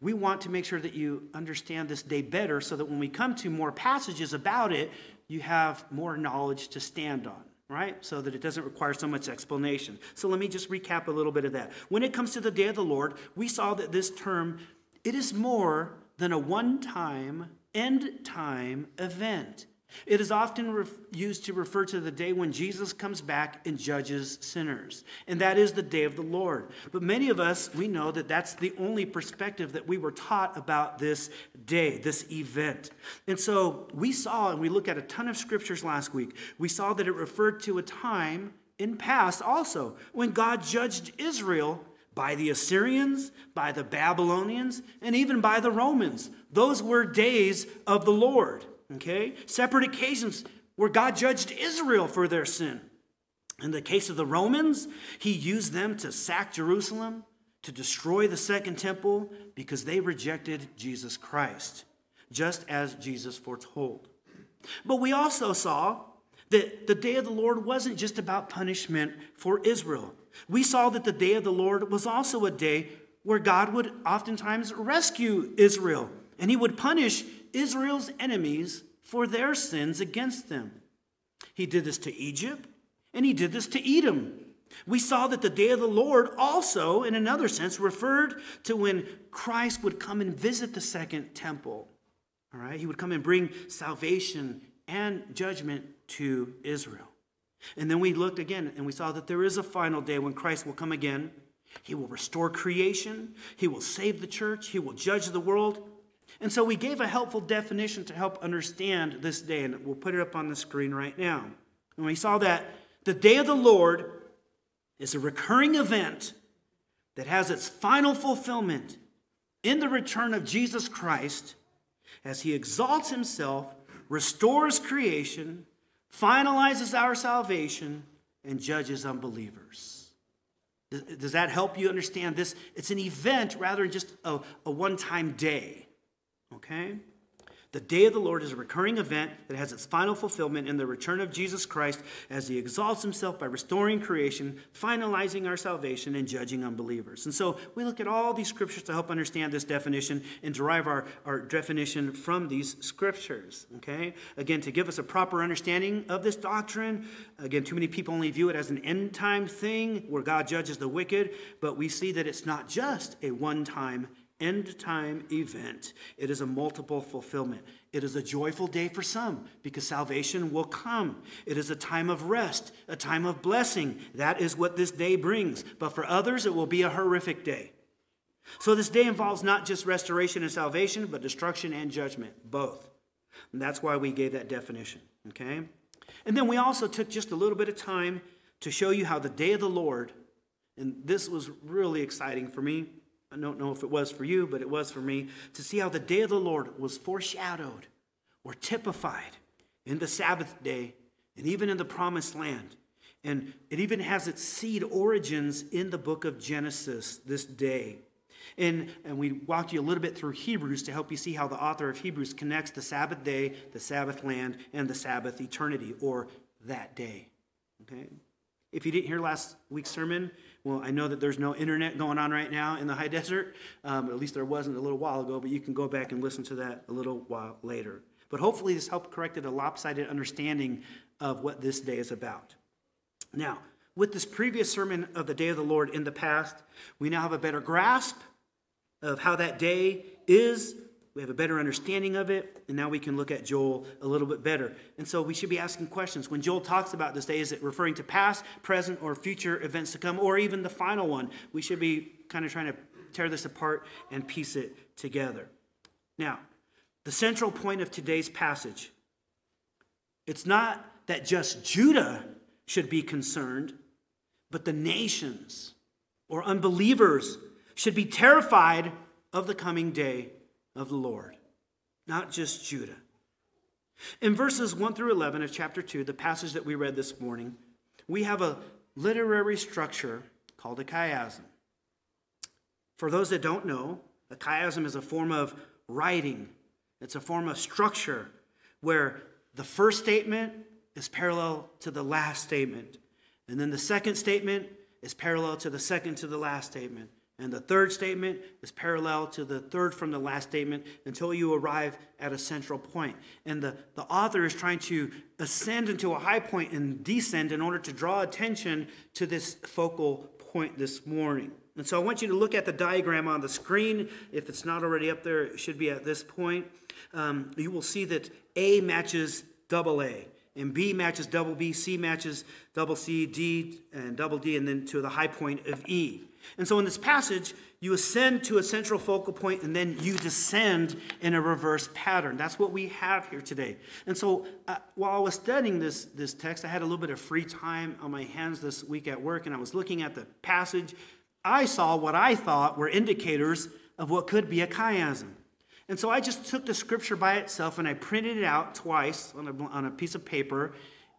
we want to make sure that you understand this day better so that when we come to more passages about it, you have more knowledge to stand on right? So that it doesn't require so much explanation. So let me just recap a little bit of that. When it comes to the day of the Lord, we saw that this term it is more than a one-time end time event. It is often used to refer to the day when Jesus comes back and judges sinners, and that is the day of the Lord. But many of us, we know that that's the only perspective that we were taught about this day, this event. And so we saw, and we looked at a ton of scriptures last week, we saw that it referred to a time in past also when God judged Israel by the Assyrians, by the Babylonians, and even by the Romans. Those were days of the Lord. Okay? Separate occasions where God judged Israel for their sin. In the case of the Romans, he used them to sack Jerusalem, to destroy the second temple, because they rejected Jesus Christ, just as Jesus foretold. But we also saw that the day of the Lord wasn't just about punishment for Israel. We saw that the day of the Lord was also a day where God would oftentimes rescue Israel and he would punish Israel's enemies for their sins against them. He did this to Egypt, and he did this to Edom. We saw that the day of the Lord also, in another sense, referred to when Christ would come and visit the second temple. All right, he would come and bring salvation and judgment to Israel. And then we looked again and we saw that there is a final day when Christ will come again. He will restore creation, he will save the church, he will judge the world, and so we gave a helpful definition to help understand this day, and we'll put it up on the screen right now. And we saw that the day of the Lord is a recurring event that has its final fulfillment in the return of Jesus Christ as he exalts himself, restores creation, finalizes our salvation, and judges unbelievers. Does that help you understand this? It's an event rather than just a, a one time day. Okay? The day of the Lord is a recurring event that has its final fulfillment in the return of Jesus Christ as he exalts himself by restoring creation, finalizing our salvation, and judging unbelievers. And so we look at all these scriptures to help understand this definition and derive our, our definition from these scriptures. Okay? Again, to give us a proper understanding of this doctrine, again, too many people only view it as an end time thing where God judges the wicked, but we see that it's not just a one time end time event. It is a multiple fulfillment. It is a joyful day for some because salvation will come. It is a time of rest, a time of blessing. That is what this day brings. But for others, it will be a horrific day. So this day involves not just restoration and salvation, but destruction and judgment, both. And that's why we gave that definition, okay? And then we also took just a little bit of time to show you how the day of the Lord, and this was really exciting for me. I don't know if it was for you, but it was for me to see how the day of the Lord was foreshadowed or typified in the Sabbath day and even in the promised land. And it even has its seed origins in the book of Genesis, this day. And, and we walked you a little bit through Hebrews to help you see how the author of Hebrews connects the Sabbath day, the Sabbath land, and the Sabbath eternity, or that day. Okay? If you didn't hear last week's sermon, well, I know that there's no internet going on right now in the high desert. Um, at least there wasn't a little while ago, but you can go back and listen to that a little while later. But hopefully, this helped correct a lopsided understanding of what this day is about. Now, with this previous sermon of the day of the Lord in the past, we now have a better grasp of how that day is. We have a better understanding of it, and now we can look at Joel a little bit better. And so we should be asking questions. When Joel talks about this day, is it referring to past, present, or future events to come, or even the final one? We should be kind of trying to tear this apart and piece it together. Now, the central point of today's passage it's not that just Judah should be concerned, but the nations or unbelievers should be terrified of the coming day of the Lord, not just Judah. In verses 1 through 11 of chapter 2, the passage that we read this morning, we have a literary structure called a chiasm. For those that don't know, a chiasm is a form of writing, it's a form of structure where the first statement is parallel to the last statement, and then the second statement is parallel to the second to the last statement. And the third statement is parallel to the third from the last statement until you arrive at a central point. And the, the author is trying to ascend into a high point and descend in order to draw attention to this focal point this morning. And so I want you to look at the diagram on the screen. If it's not already up there, it should be at this point. Um, you will see that A matches double A and B matches double B, C matches double C, D and double D, and then to the high point of E. And so in this passage, you ascend to a central focal point and then you descend in a reverse pattern. That's what we have here today. And so uh, while I was studying this, this text, I had a little bit of free time on my hands this week at work, and I was looking at the passage. I saw what I thought were indicators of what could be a chiasm. And so I just took the scripture by itself and I printed it out twice on a, on a piece of paper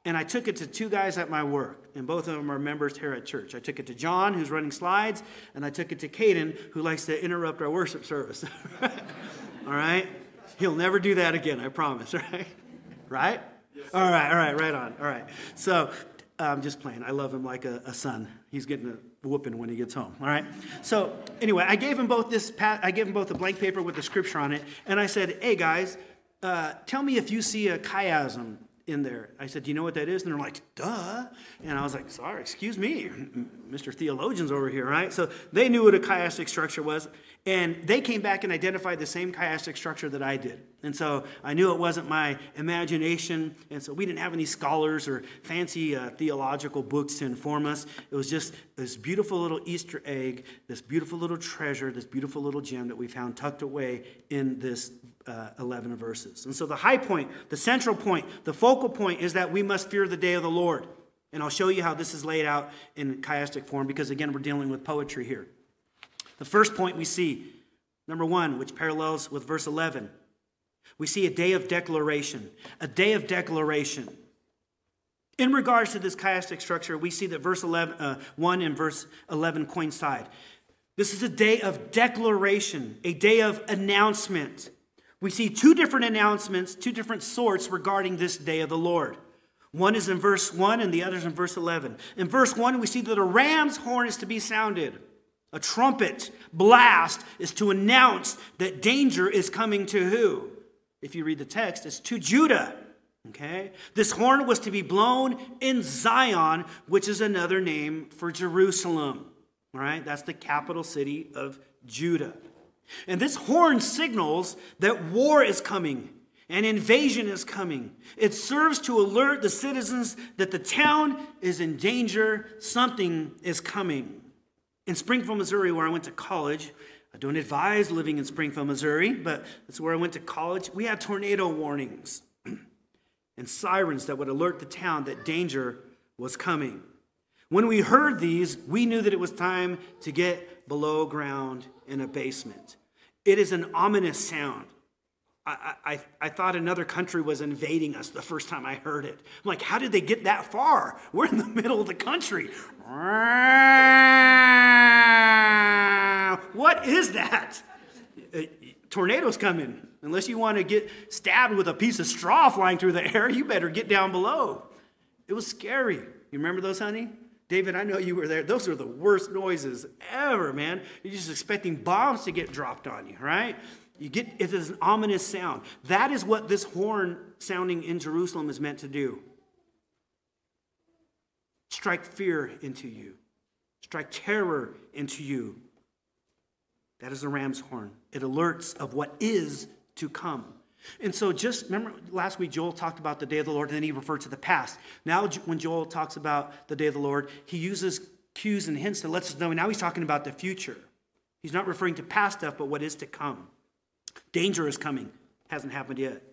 and I took it to two guys at my work, and both of them are members here at church. I took it to John, who's running slides, and I took it to Caden, who likes to interrupt our worship service. all right? He'll never do that again, I promise, right? Right? Yes, all right, all right, right on. All right. So I'm just playing. I love him like a, a son. He's getting a whooping when he gets home. All right. So anyway, I gave him both this. I gave him both a blank paper with the scripture on it, and I said, "Hey guys, uh, tell me if you see a chiasm in there. I said, Do you know what that is? And they're like, Duh. And I was like, Sorry, excuse me, Mr. Theologian's over here, right? So they knew what a chiastic structure was. And they came back and identified the same chiastic structure that I did. And so I knew it wasn't my imagination. And so we didn't have any scholars or fancy uh, theological books to inform us. It was just this beautiful little Easter egg, this beautiful little treasure, this beautiful little gem that we found tucked away in this uh, 11 verses. And so the high point, the central point, the focal point is that we must fear the day of the Lord. And I'll show you how this is laid out in chiastic form because, again, we're dealing with poetry here. The first point we see, number one, which parallels with verse 11, we see a day of declaration. A day of declaration. In regards to this chiastic structure, we see that verse 11, uh, 1 and verse 11 coincide. This is a day of declaration, a day of announcement. We see two different announcements, two different sorts regarding this day of the Lord. One is in verse 1 and the other is in verse 11. In verse 1, we see that a ram's horn is to be sounded. A trumpet blast is to announce that danger is coming to who? If you read the text, it's to Judah. Okay? This horn was to be blown in Zion, which is another name for Jerusalem. All right? That's the capital city of Judah. And this horn signals that war is coming, an invasion is coming. It serves to alert the citizens that the town is in danger, something is coming. In Springfield, Missouri, where I went to college, I don't advise living in Springfield, Missouri, but that's where I went to college. We had tornado warnings and sirens that would alert the town that danger was coming. When we heard these, we knew that it was time to get below ground in a basement. It is an ominous sound. I, I, I thought another country was invading us the first time I heard it. I'm like, how did they get that far? We're in the middle of the country. What is that? Uh, tornadoes coming. Unless you want to get stabbed with a piece of straw flying through the air, you better get down below. It was scary. You remember those, honey? David, I know you were there. Those are the worst noises ever, man. You're just expecting bombs to get dropped on you, right? You get if it is an ominous sound. That is what this horn sounding in Jerusalem is meant to do. Strike fear into you. Strike terror into you. That is a ram's horn. It alerts of what is to come. And so, just remember last week, Joel talked about the day of the Lord, and then he referred to the past. Now, when Joel talks about the day of the Lord, he uses cues and hints that lets us know now he's talking about the future. He's not referring to past stuff, but what is to come. Danger is coming, hasn't happened yet.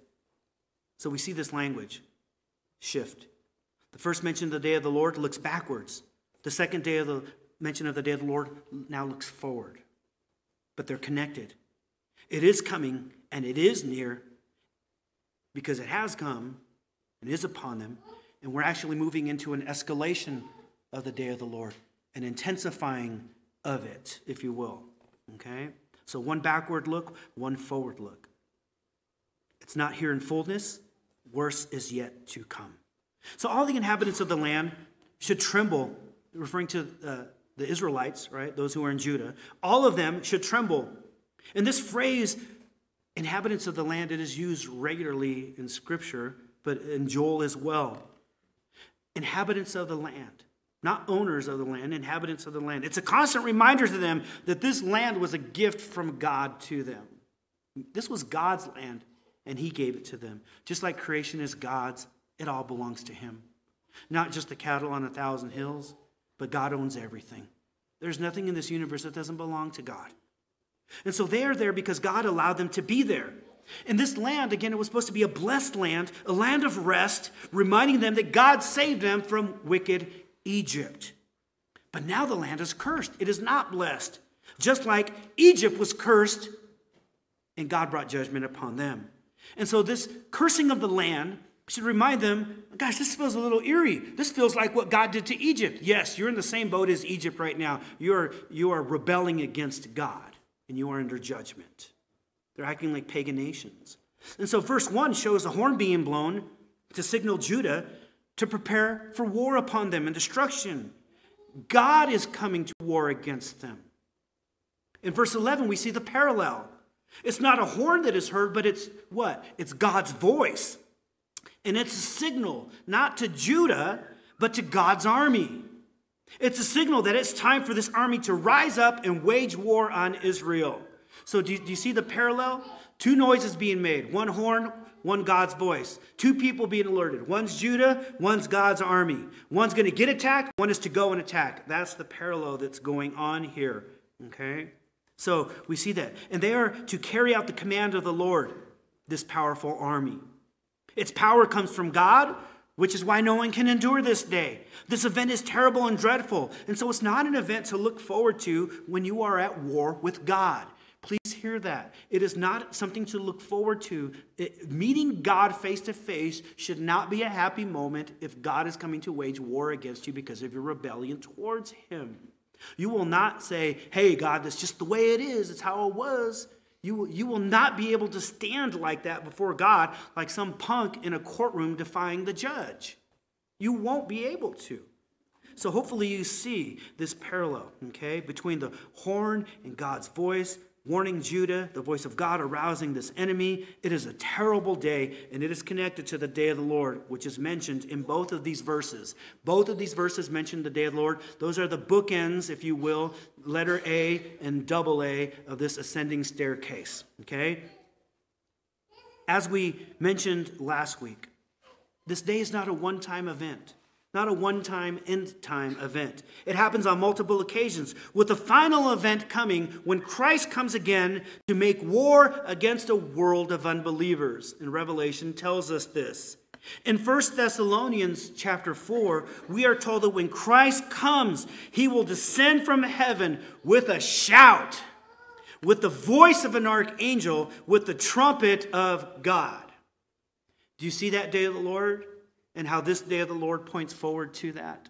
So, we see this language shift. The first mention of the day of the Lord looks backwards. The second day of the mention of the day of the Lord now looks forward. But they're connected. It is coming and it is near because it has come and is upon them. And we're actually moving into an escalation of the day of the Lord, an intensifying of it, if you will. Okay? So one backward look, one forward look. It's not here in fullness, worse is yet to come. So all the inhabitants of the land should tremble, referring to uh, the Israelites, right? Those who are in Judah. All of them should tremble. And this phrase inhabitants of the land, it is used regularly in Scripture, but in Joel as well. Inhabitants of the land, not owners of the land, inhabitants of the land. It's a constant reminder to them that this land was a gift from God to them. This was God's land, and He gave it to them. Just like creation is God's, it all belongs to Him. Not just the cattle on a thousand hills, but God owns everything. There's nothing in this universe that doesn't belong to God. And so they are there because God allowed them to be there. And this land, again, it was supposed to be a blessed land, a land of rest, reminding them that God saved them from wicked Egypt. But now the land is cursed. It is not blessed. Just like Egypt was cursed and God brought judgment upon them. And so this cursing of the land should remind them gosh, this feels a little eerie. This feels like what God did to Egypt. Yes, you're in the same boat as Egypt right now. You're, you are rebelling against God and you are under judgment. They're acting like pagan nations. And so, verse 1 shows a horn being blown to signal Judah to prepare for war upon them and destruction. God is coming to war against them. In verse 11, we see the parallel. It's not a horn that is heard, but it's what? It's God's voice. And it's a signal, not to Judah, but to God's army. It's a signal that it's time for this army to rise up and wage war on Israel. So, do you, do you, see the parallel? Two noises being made one horn, one God's voice. Two people being alerted. One's Judah, one's God's army. One's going to get attacked, one is to go and attack. That's the parallel that's going on here. Okay? So, we see that. And they are to carry out the command of the Lord, this powerful army. Its power comes from God, which is why no one can endure this day. This event is terrible and dreadful, and so it's not an event to look forward to when you are at war with God. Please hear that. It is not something to look forward to. It, meeting God face to face should not be a happy moment if God is coming to wage war against you because of your rebellion towards Him. You will not say, Hey, God, that's just the way it is, it's how it was. You, you will not be able to stand like that before God, like some punk in a courtroom defying the judge. You won't be able to. So hopefully you see this parallel, okay, between the horn and God's voice, warning Judah, the voice of God arousing this enemy. It is a terrible day, and it is connected to the day of the Lord, which is mentioned in both of these verses. Both of these verses mention the day of the Lord. Those are the bookends, if you will, letter A and double A of this ascending staircase, okay? As we mentioned last week, this day is not a one time event. Not a one time, end time event. It happens on multiple occasions, with the final event coming when Christ comes again to make war against a world of unbelievers. And Revelation tells us this. In 1 Thessalonians chapter 4, we are told that when Christ comes, he will descend from heaven with a shout, with the voice of an archangel, with the trumpet of God. Do you see that day of the Lord? And how this day of the Lord points forward to that.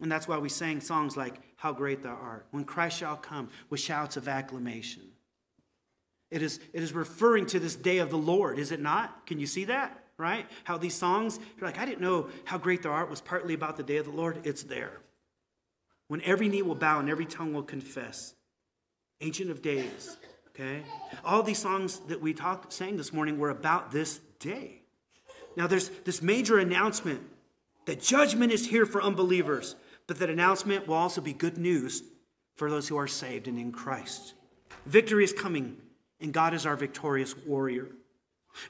And that's why we sang songs like, How Great Thou Art, when Christ shall come with shouts of acclamation. It is, it is referring to this day of the Lord, is it not? Can you see that? Right? How these songs, you're like, I didn't know how great thou art was partly about the day of the Lord. It's there. When every knee will bow and every tongue will confess. Ancient of Days. Okay? All these songs that we talked sang this morning were about this day. Now, there's this major announcement that judgment is here for unbelievers, but that announcement will also be good news for those who are saved and in Christ. Victory is coming, and God is our victorious warrior.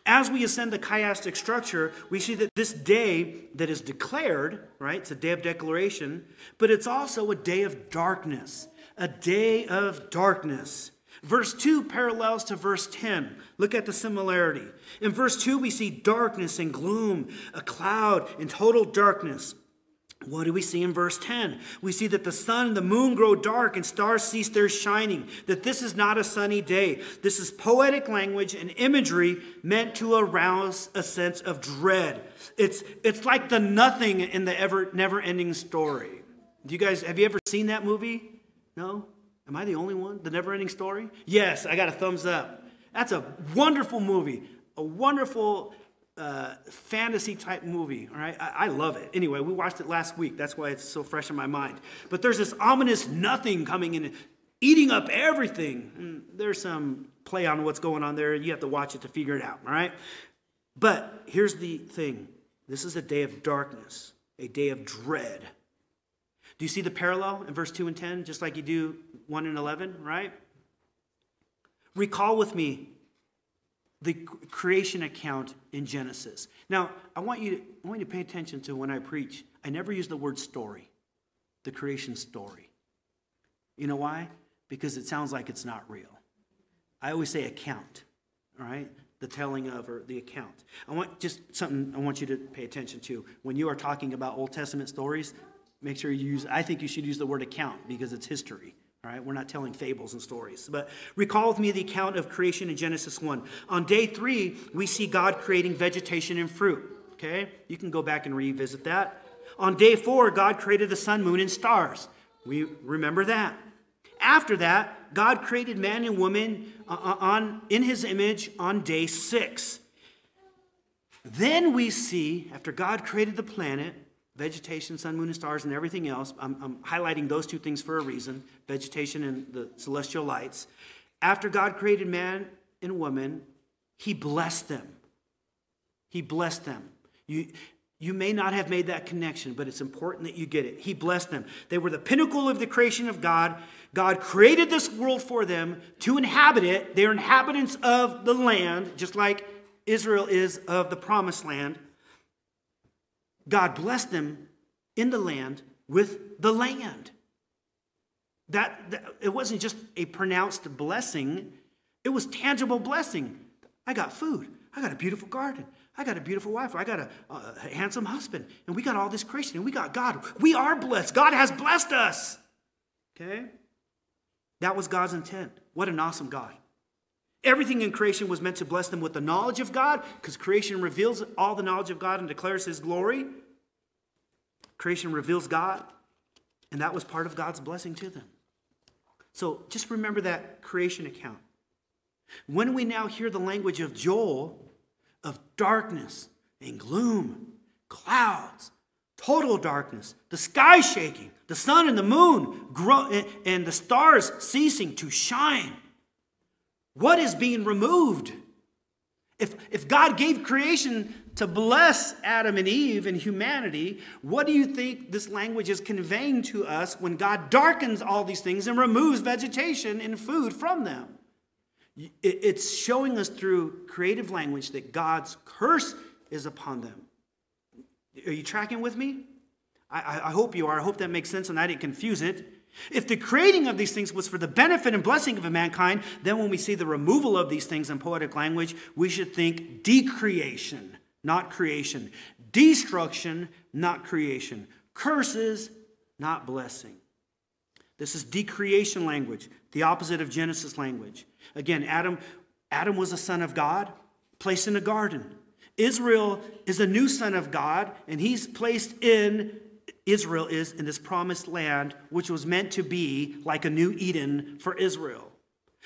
As we ascend the chiastic structure, we see that this day that is declared, right, it's a day of declaration, but it's also a day of darkness, a day of darkness. Verse 2 parallels to verse 10. Look at the similarity. In verse 2, we see darkness and gloom, a cloud and total darkness. What do we see in verse 10? We see that the sun and the moon grow dark and stars cease their shining, that this is not a sunny day. This is poetic language and imagery meant to arouse a sense of dread. It's, it's like the nothing in the ever never ending story. Do you guys, have you ever seen that movie? No? Am I the only one? The never ending story? Yes, I got a thumbs up. That's a wonderful movie, a wonderful uh, fantasy type movie. All right, I, I love it. Anyway, we watched it last week. That's why it's so fresh in my mind. But there's this ominous nothing coming in, eating up everything. And there's some play on what's going on there. You have to watch it to figure it out. All right. But here's the thing this is a day of darkness, a day of dread. Do you see the parallel in verse 2 and 10, just like you do 1 and 11, right? Recall with me the creation account in Genesis. Now, I want you to, I want you to pay attention to when I preach. I never use the word story, the creation story. You know why? Because it sounds like it's not real. I always say account, all right? The telling of or the account. I want just something I want you to pay attention to. When you are talking about Old Testament stories, make sure you use, I think you should use the word account because it's history. All right, we're not telling fables and stories. But recall with me the account of creation in Genesis 1. On day three, we see God creating vegetation and fruit. Okay, you can go back and revisit that. On day four, God created the sun, moon, and stars. We remember that. After that, God created man and woman uh, uh, on, in his image on day six. Then we see, after God created the planet, vegetation, sun, moon, and stars, and everything else. I'm, I'm, highlighting those two things for a reason vegetation and the celestial lights. After God created man and woman, he blessed them. He blessed them. You, you may not have made that connection, but it's important that you get it. He blessed them. They were the pinnacle of the creation of God. God created this world for them to inhabit it. They're inhabitants of the land, just like Israel is of the promised land. God blessed them in the land with the land. That, that, it wasn't just a pronounced blessing, it was tangible blessing. I got food. I got a beautiful garden. I got a beautiful wife. I got a, a handsome husband. And we got all this creation. And we got God. We are blessed. God has blessed us. Okay? That was God's intent. What an awesome God. Everything in creation was meant to bless them with the knowledge of God, because creation reveals all the knowledge of God and declares His glory. Creation reveals God, and that was part of God's blessing to them. So just remember that creation account. When we now hear the language of Joel, of darkness and gloom, clouds, total darkness, the sky shaking, the sun and the moon grow, and the stars ceasing to shine what is being removed? If, if God gave creation to bless Adam and Eve and humanity, what do you think this language is conveying to us when God darkens all these things and removes vegetation and food from them? It's showing us through creative language that God's curse is upon them. Are you tracking with me? I, I hope you are. I hope that makes sense and I didn't confuse it. If the creating of these things was for the benefit and blessing of mankind, then when we see the removal of these things in poetic language, we should think decreation, not creation. Destruction, not creation. Curses, not blessing. This is decreation language, the opposite of Genesis language. Again, Adam, Adam was a son of God, placed in a garden. Israel is a new son of God, and he's placed in Israel is in this promised land, which was meant to be like a new Eden for Israel.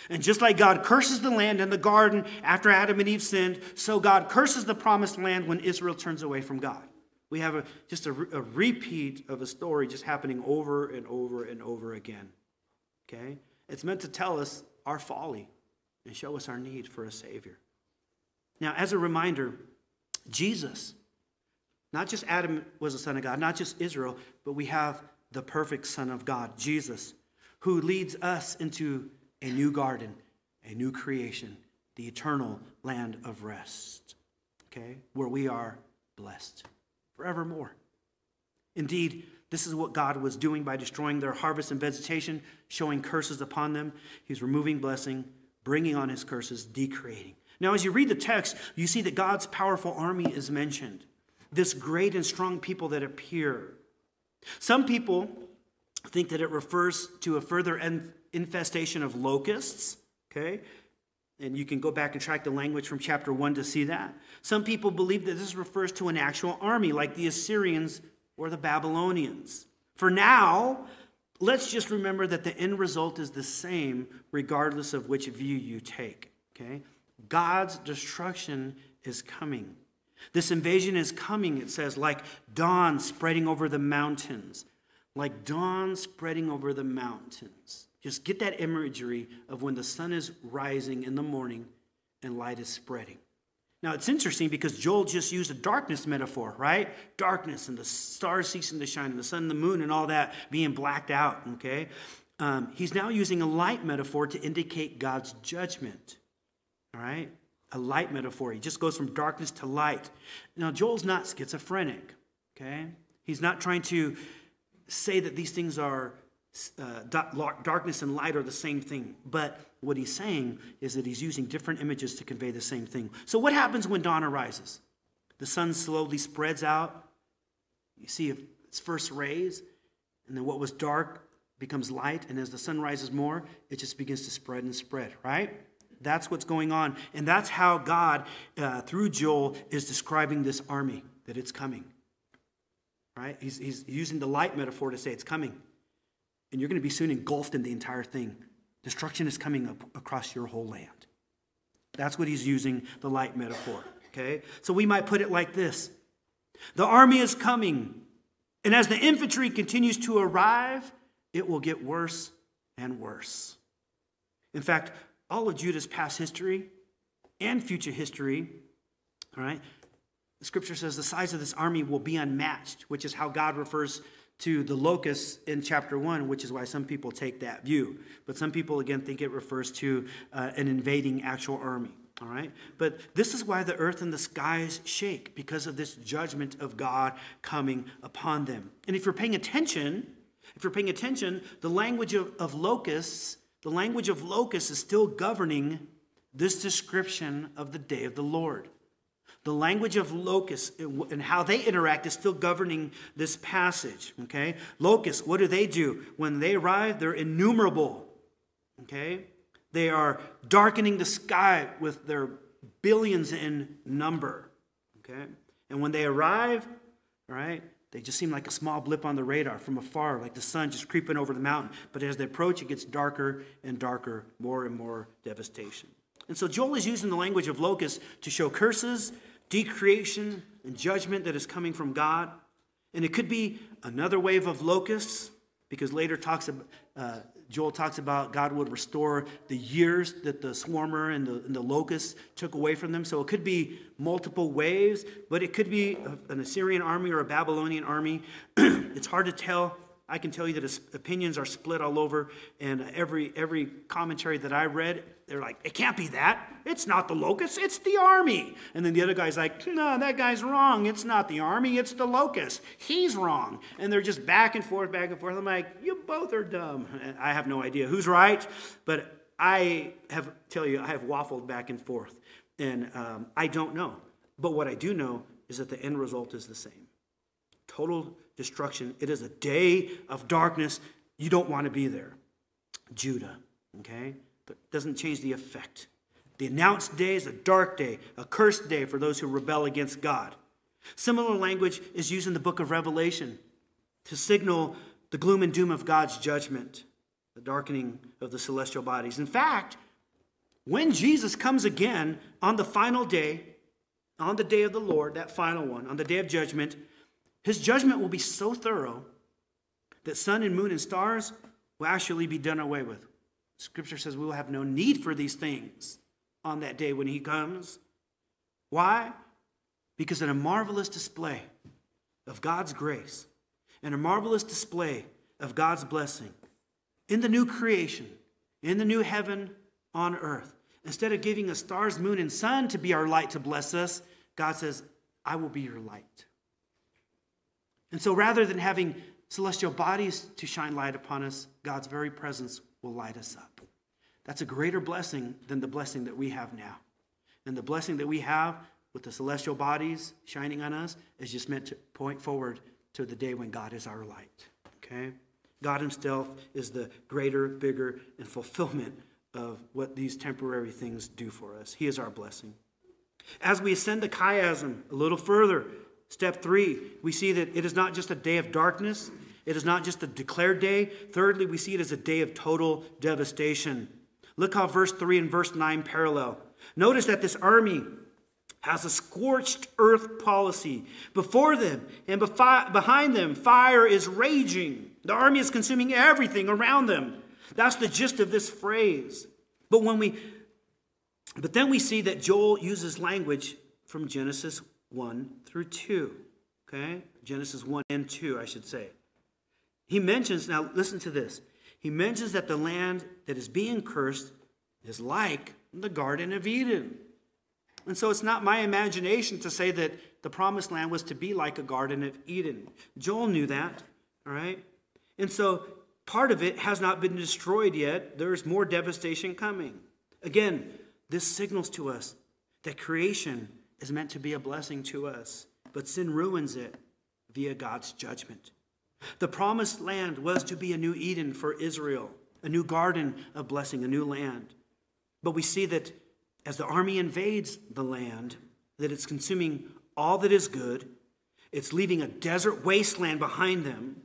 And just like God curses the land and the garden after Adam and Eve sinned, so God curses the promised land when Israel turns away from God. We have a, just a, a repeat of a story just happening over and over and over again. Okay? It's meant to tell us our folly and show us our need for a Savior. Now, as a reminder, Jesus not just Adam was a son of God, not just Israel, but we have the perfect Son of God, Jesus, who leads us into a new garden, a new creation, the eternal land of rest, okay, where we are blessed forevermore. Indeed, this is what God was doing by destroying their harvest and vegetation, showing curses upon them. He's removing blessing, bringing on his curses, decreating. Now, as you read the text, you see that God's powerful army is mentioned this great and strong people that appear. Some people think that it refers to a further infestation of locusts, okay? And you can go back and track the language from chapter 1 to see that. Some people believe that this refers to an actual army, like the Assyrians or the Babylonians. For now, let's just remember that the end result is the same, regardless of which view you take, okay? God's destruction is coming. This invasion is coming, it says, like dawn spreading over the mountains. Like dawn spreading over the mountains. Just get that imagery of when the sun is rising in the morning and light is spreading. Now, it's interesting because Joel just used a darkness metaphor, right? Darkness and the stars ceasing to shine and the sun and the moon and all that being blacked out, okay? Um, he's now using a light metaphor to indicate God's judgment, all right? A light metaphor. He just goes from darkness to light. Now, Joel's not schizophrenic, okay? He's not trying to say that these things are uh, darkness and light are the same thing. But what he's saying is that he's using different images to convey the same thing. So, what happens when dawn arises? The sun slowly spreads out. You see its first rays, and then what was dark becomes light. And as the sun rises more, it just begins to spread and spread, right? That's what's going on. And that's how God, uh, through Joel, is describing this army, that it's coming. Right? He's, he's using the light metaphor to say it's coming. And you're going to be soon engulfed in the entire thing. Destruction is coming up across your whole land. That's what he's using the light metaphor. Okay? So we might put it like this The army is coming. And as the infantry continues to arrive, it will get worse and worse. In fact, all of Judah's past history and future history, all right, the scripture says the size of this army will be unmatched, which is how God refers to the locusts in chapter 1, which is why some people take that view. But some people, again, think it refers to uh, an invading actual army. All right? But this is why the earth and the skies shake, because of this judgment of God coming upon them. And if you're paying attention, if you're paying attention, the language of, of locusts the language of locusts is still governing this description of the day of the Lord. The language of locusts and how they interact is still governing this passage. Okay? Locusts, what do they do? When they arrive, they're innumerable. Okay? They are darkening the sky with their billions in number. Okay? And when they arrive, all right, they just seem like a small blip on the radar from afar, like the sun just creeping over the mountain. But as they approach, it gets darker and darker, more and more devastation. And so Joel is using the language of locusts to show curses, decreation, and judgment that is coming from God. And it could be another wave of locusts, because later talks about, uh, Joel talks about God would restore the years that the swarmer and the, and the locust took away from them. So it could be multiple waves, but it could be an Assyrian army or a Babylonian army. it's hard to tell I can tell you that opinions are split all over, and every every commentary that I read, they're like, "It can't be that. It's not the locust. It's the army." And then the other guy's like, "No, that guy's wrong. It's not the army. It's the locust. He's wrong." And they're just back and forth, back and forth. I'm like, "You both are dumb." And I have no idea who's right, but I have tell you, I have waffled back and forth, and um, I don't know. But what I do know is that the end result is the same total destruction. It is a day of darkness. You don't want to be there. Judah, okay? But doesn't change the effect. The announced day is a dark day, a cursed day for those who rebel against God. Similar language is used in the book of Revelation to signal the gloom and doom of God's judgment, the darkening of the celestial bodies. In fact, when Jesus comes again on the final day, on the day of the Lord, that final one, on the day of judgment, his judgment will be so thorough that sun and moon and stars will actually be done away with. Scripture says we will have no need for these things on that day when he comes. Why? Because in a marvelous display of God's grace and a marvelous display of God's blessing in the new creation, in the new heaven on earth, instead of giving us stars, moon, and sun to be our light to bless us, God says, I will be your light. And so rather than having celestial bodies to shine light upon us, God's very presence will light us up. That's a greater blessing than the blessing that we have now. And the blessing that we have with the celestial bodies shining on us is just meant to point forward to the day when God is our light. Okay? God Himself is the greater, bigger, and fulfillment of what these temporary things do for us. He is our blessing. As we ascend the chiasm a little further, Step three, we see that it is not just a day of darkness, it is not just a declared day. Thirdly, we see it as a day of total devastation. Look how verse 3 and verse 9 parallel. Notice that this army has a scorched earth policy. Before them and behind them, fire is raging. The army is consuming everything around them. That's the gist of this phrase. But when we but then we see that Joel uses language from Genesis 1 through 2. Okay? Genesis 1 and 2, I should say. He mentions, now listen to this. He mentions that the land that is being cursed is like the Garden of Eden. And so it's not my imagination to say that the promised land was to be like a Garden of Eden. Joel knew that, all right? And so part of it has not been destroyed yet. There's more devastation coming. Again, this signals to us that creation is meant to be a blessing to us, but sin ruins it via God's judgment. The promised land was to be a new Eden for Israel, a new garden of blessing, a new land. But we see that as the army invades the land, that it's consuming all that is good, it's leaving a desert wasteland behind them.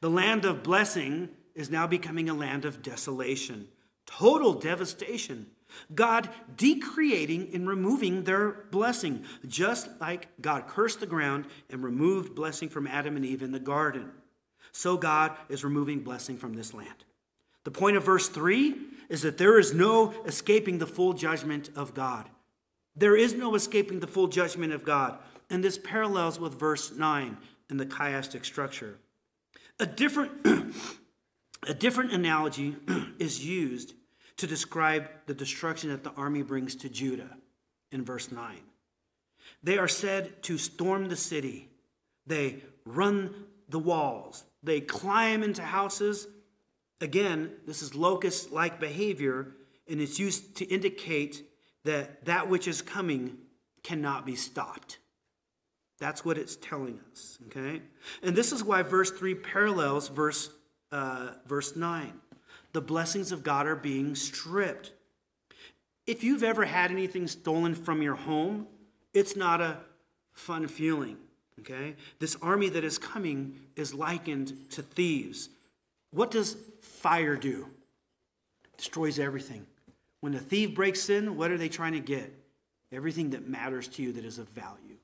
The land of blessing is now becoming a land of desolation, total devastation. God decreating and removing their blessing, just like God cursed the ground and removed blessing from Adam and Eve in the garden. So God is removing blessing from this land. The point of verse 3 is that there is no escaping the full judgment of God. There is no escaping the full judgment of God. And this parallels with verse 9 in the chiastic structure. A different, a different analogy is used to describe the destruction that the army brings to Judah in verse 9. They are said to storm the city, they run the walls, they climb into houses. Again, this is locust like behavior, and it's used to indicate that that which is coming cannot be stopped. That's what it's telling us, okay? And this is why verse 3 parallels verse, uh, verse 9 the blessings of God are being stripped. If you've ever had anything stolen from your home, it's not a fun feeling, okay? This army that is coming is likened to thieves. What does fire do? destroys everything. When a thief breaks in, what are they trying to get? Everything that matters to you that is of value.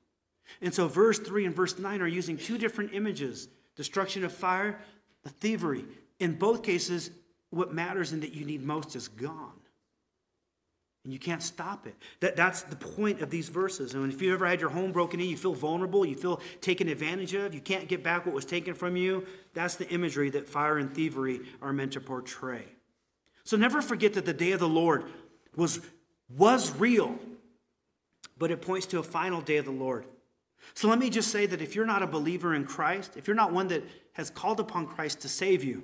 And so, verse 3 and verse 9 are using two different images destruction of fire, the thievery. In both cases, what matters and that you need most is gone. And you can't stop it. That, that's the point of these verses. And if you ever had your home broken in, you feel vulnerable, you feel taken advantage of, you can't get back what was taken from you. That's the imagery that fire and thievery are meant to portray. So never forget that the day of the Lord was, was real, but it points to a final day of the Lord. So let me just say that if you're not a believer in Christ, if you're not one that has called upon Christ to save you,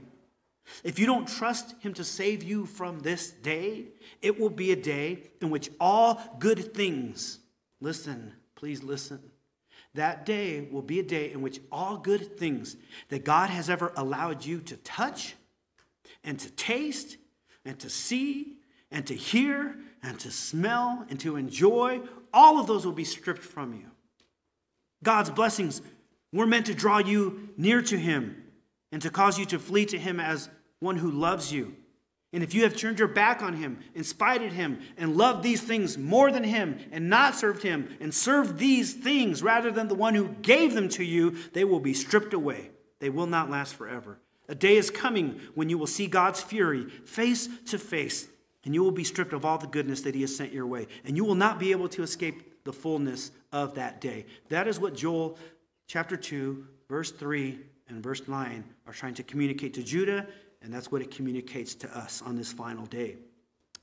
if you don't trust him to save you from this day, it will be a day in which all good things, listen, please listen. That day will be a day in which all good things that God has ever allowed you to touch and to taste and to see and to hear and to smell and to enjoy, all of those will be stripped from you. God's blessings were meant to draw you near to Him and to cause you to flee to Him as one who loves you. And if you have turned your back on him and spited him and loved these things more than him and not served him and served these things rather than the one who gave them to you, they will be stripped away. They will not last forever. A day is coming when you will see God's fury face to face, and you will be stripped of all the goodness that he has sent your way. And you will not be able to escape the fullness of that day. That is what Joel chapter 2, verse 3 and verse 9 are trying to communicate to Judah and that's what it communicates to us on this final day.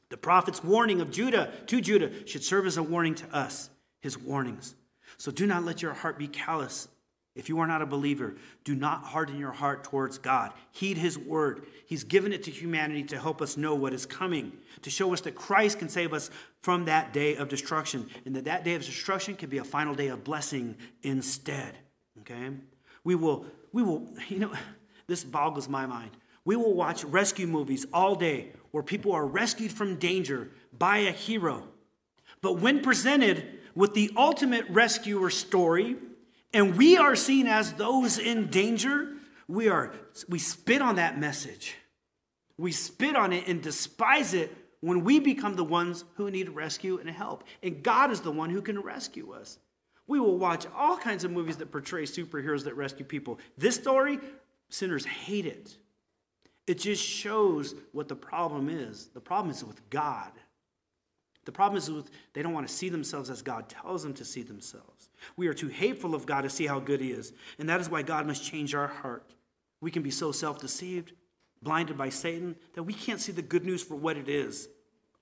The prophet's warning of Judah to Judah should serve as a warning to us, his warnings. So do not let your heart be callous. If you are not a believer, do not harden your heart towards God. Heed his word. He's given it to humanity to help us know what is coming, to show us that Christ can save us from that day of destruction, and that that day of destruction can be a final day of blessing instead. Okay? We will, we will, you know, this boggles my mind. We will watch rescue movies all day where people are rescued from danger by a hero. But when presented with the ultimate rescuer story, and we are seen as those in danger, we are we spit on that message. We spit on it and despise it when we become the ones who need rescue and help. And God is the one who can rescue us. We will watch all kinds of movies that portray superheroes that rescue people. This story, sinners hate it. It just shows what the problem is. The problem is with God. The problem is with they don't want to see themselves as God tells them to see themselves. We are too hateful of God to see how good He is. And that is why God must change our heart. We can be so self deceived, blinded by Satan, that we can't see the good news for what it is.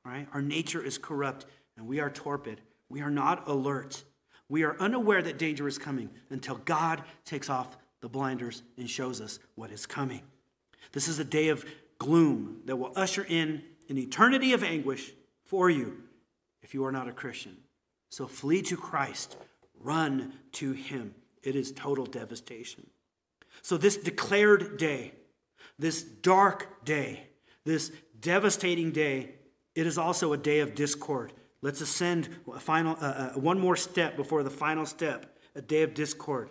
Right? Our nature is corrupt and we are torpid. We are not alert. We are unaware that danger is coming until God takes off the blinders and shows us what is coming. This is a day of gloom that will usher in an eternity of anguish for you if you are not a Christian. So flee to Christ, run to Him. It is total devastation. So, this declared day, this dark day, this devastating day, it is also a day of discord. Let's ascend a final, uh, uh, one more step before the final step a day of discord.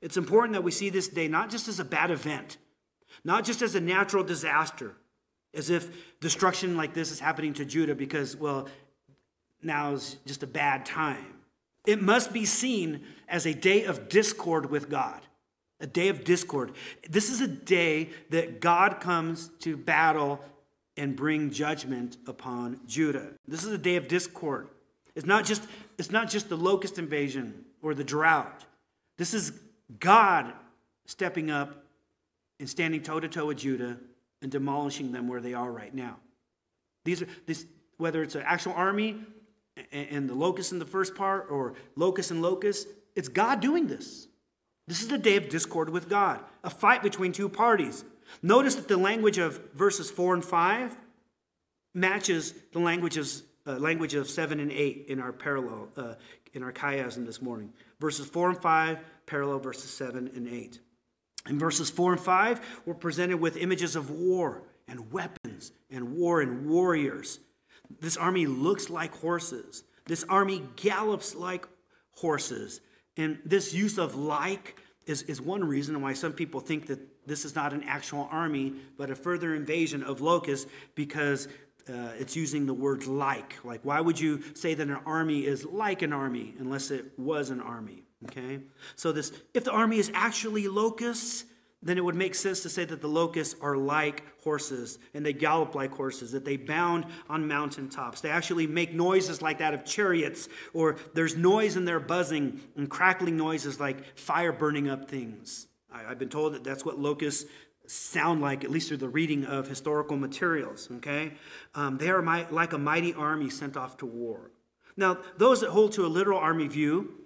It's important that we see this day not just as a bad event, not just as a natural disaster, as if destruction like this is happening to Judah because, well, now is just a bad time. It must be seen as a day of discord with God, a day of discord. This is a day that God comes to battle and bring judgment upon Judah. This is a day of discord. It's not just, it's not just the locust invasion or the drought. This is God stepping up and standing toe to toe with Judah and demolishing them where they are right now. These are this, whether it's an actual army and the locust in the first part or locust and locust, it's God doing this. This is the day of discord with God, a fight between two parties. Notice that the language of verses 4 and 5 matches the languages, uh, language of 7 and 8 in our parallel, uh, in our chiasm this morning. Verses 4 and 5 parallel verses 7 and 8. In verses 4 and 5, we're presented with images of war and weapons and war and warriors. This army looks like horses. This army gallops like horses. And this use of like is, is one reason why some people think that this is not an actual army, but a further invasion of locusts because uh, it's using the word like. Like, why would you say that an army is like an army unless it was an army? Okay? So this if the army is actually locusts, then it would make sense to say that the locusts are like horses and they gallop like horses, that they bound on mountaintops. They actually make noises like that of chariots, or there's noise in their buzzing and crackling noises like fire burning up things. I, have been told that that's what locusts sound like, at least through the reading of historical materials, okay? Um, they are my, like a mighty army sent off to war. Now, those that hold to a literal army view,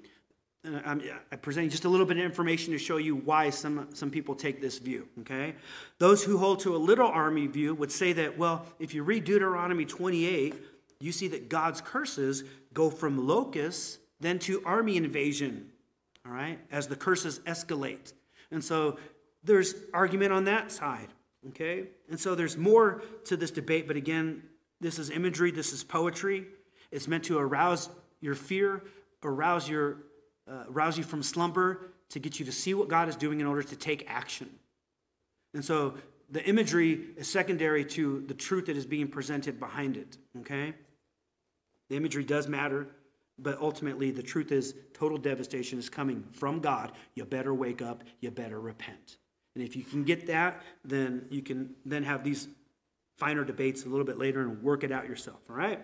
I'm, I'm presenting just a little bit of information to show you why some, some people take this view, okay? Those who hold to a literal army view would say that, well, if you read Deuteronomy 28, you see that God's curses go from locusts then to army invasion, all right, as the curses escalate. And so there's argument on that side, okay? And so there's more to this debate, but again, this is imagery, this is poetry. It's meant to arouse your fear, arouse your uh, rouse you from slumber, to get you to see what God is doing in order to take action. And so the imagery is secondary to the truth that is being presented behind it, okay? The imagery does matter, but ultimately the truth is total devastation is coming from God. You better wake up, you better repent. And if you can get that, then you can then have these finer debates a little bit later and work it out yourself, all right?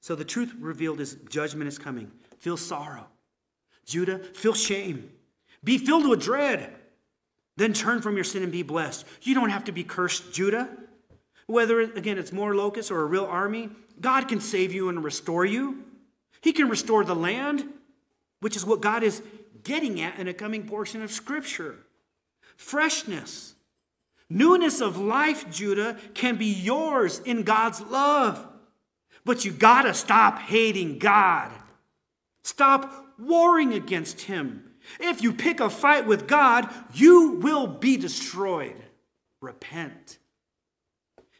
So the truth revealed is judgment is coming. Feel sorrow. Judah, feel shame. Be filled with dread. Then turn from your sin and be blessed. You don't have to be cursed, Judah. Whether, again, it's more locusts or a real army, God can save you and restore you. He can restore the land, which is what God is getting at in a coming portion of Scripture. Freshness, newness of life, Judah, can be yours in God's love. But you gotta stop hating God. Stop warring against him. If you pick a fight with God, you will be destroyed. Repent.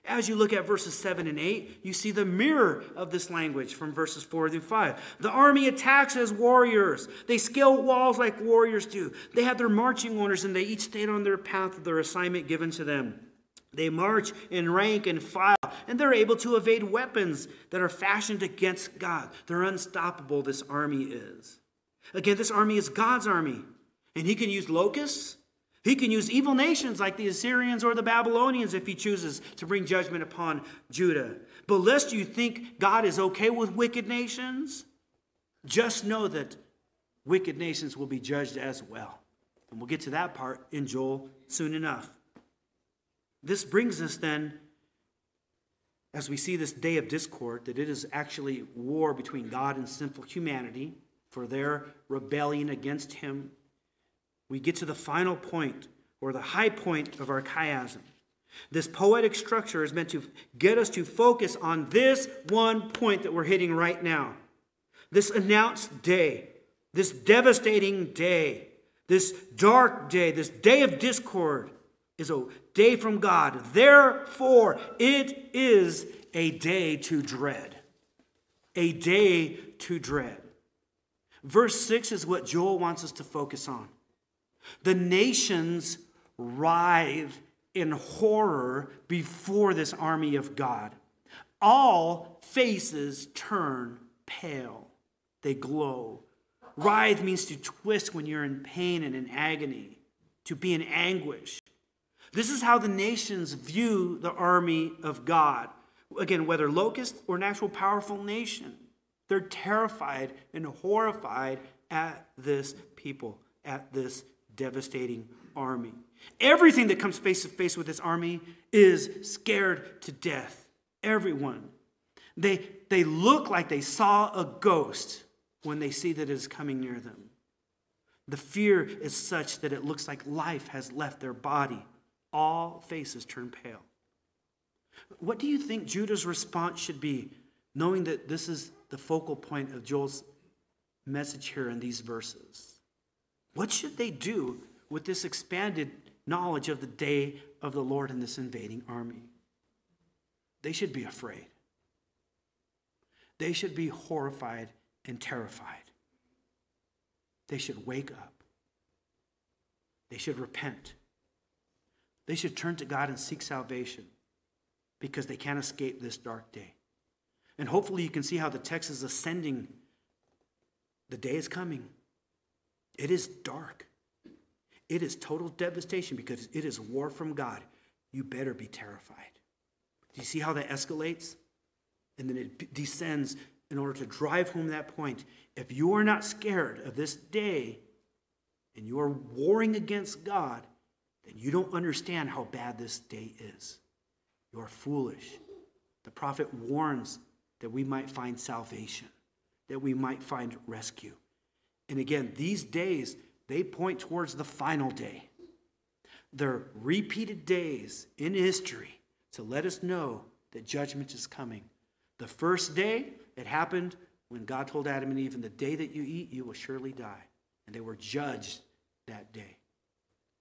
As you look at verses 7 and 8, you see the mirror of this language from verses 4 through 5. The army attacks as warriors. They scale walls like warriors do. They have their marching orders and they each stayed on their path of their assignment given to them. They march in rank and file, and they're able to evade weapons that are fashioned against God. They're unstoppable, this army is. Again, this army is God's army, and he can use locusts. He can use evil nations like the Assyrians or the Babylonians if he chooses to bring judgment upon Judah. But lest you think God is okay with wicked nations, just know that wicked nations will be judged as well. And we'll get to that part in Joel soon enough. This brings us then, as we see this day of discord, that it is actually war between God and sinful humanity for their rebellion against him. We get to the final point, or the high point of our chiasm. This poetic structure is meant to get us to focus on this one point that we're hitting right now. This announced day, this devastating day, this dark day, this day of discord is a day from God. Therefore, it is a day to dread. A day to dread. Verse 6 is what Joel wants us to focus on. The nations writhe in horror before this army of God. All faces turn pale, they glow. Writhe means to twist when you're in pain and in agony, to be in anguish. This is how the nations view the army of God. Again, whether locust or an actual powerful nation. They're terrified and horrified at this people, at this devastating army. Everything that comes face to face with this army is scared to death. Everyone. They, they look like they saw a ghost when they see that it is coming near them. The fear is such that it looks like life has left their body. All faces turn pale. What do you think Judah's response should be, knowing that this is the focal point of Joel's message here in these verses. What should they do with this expanded knowledge of the day of the Lord and this invading army? They should be afraid. They should be horrified and terrified. They should wake up. They should repent. They should turn to God and seek salvation because they can't escape this dark day. And hopefully you can see how the text is ascending. The day is coming. It is dark. it is total devastation because it is war from God. You better be terrified. Do you see how that escalates? And then it descends in order to drive home that point. If you are not scared of this day and you are warring against God, then you don't understand how bad this day is. You are foolish. The prophet warns that we might find salvation, that we might find rescue. And again, these days, they point towards the final day. They're repeated days in history to let us know that judgment is coming. The first day, it happened when God told Adam and Eve, In the day that you eat, you will surely die. And they were judged that day.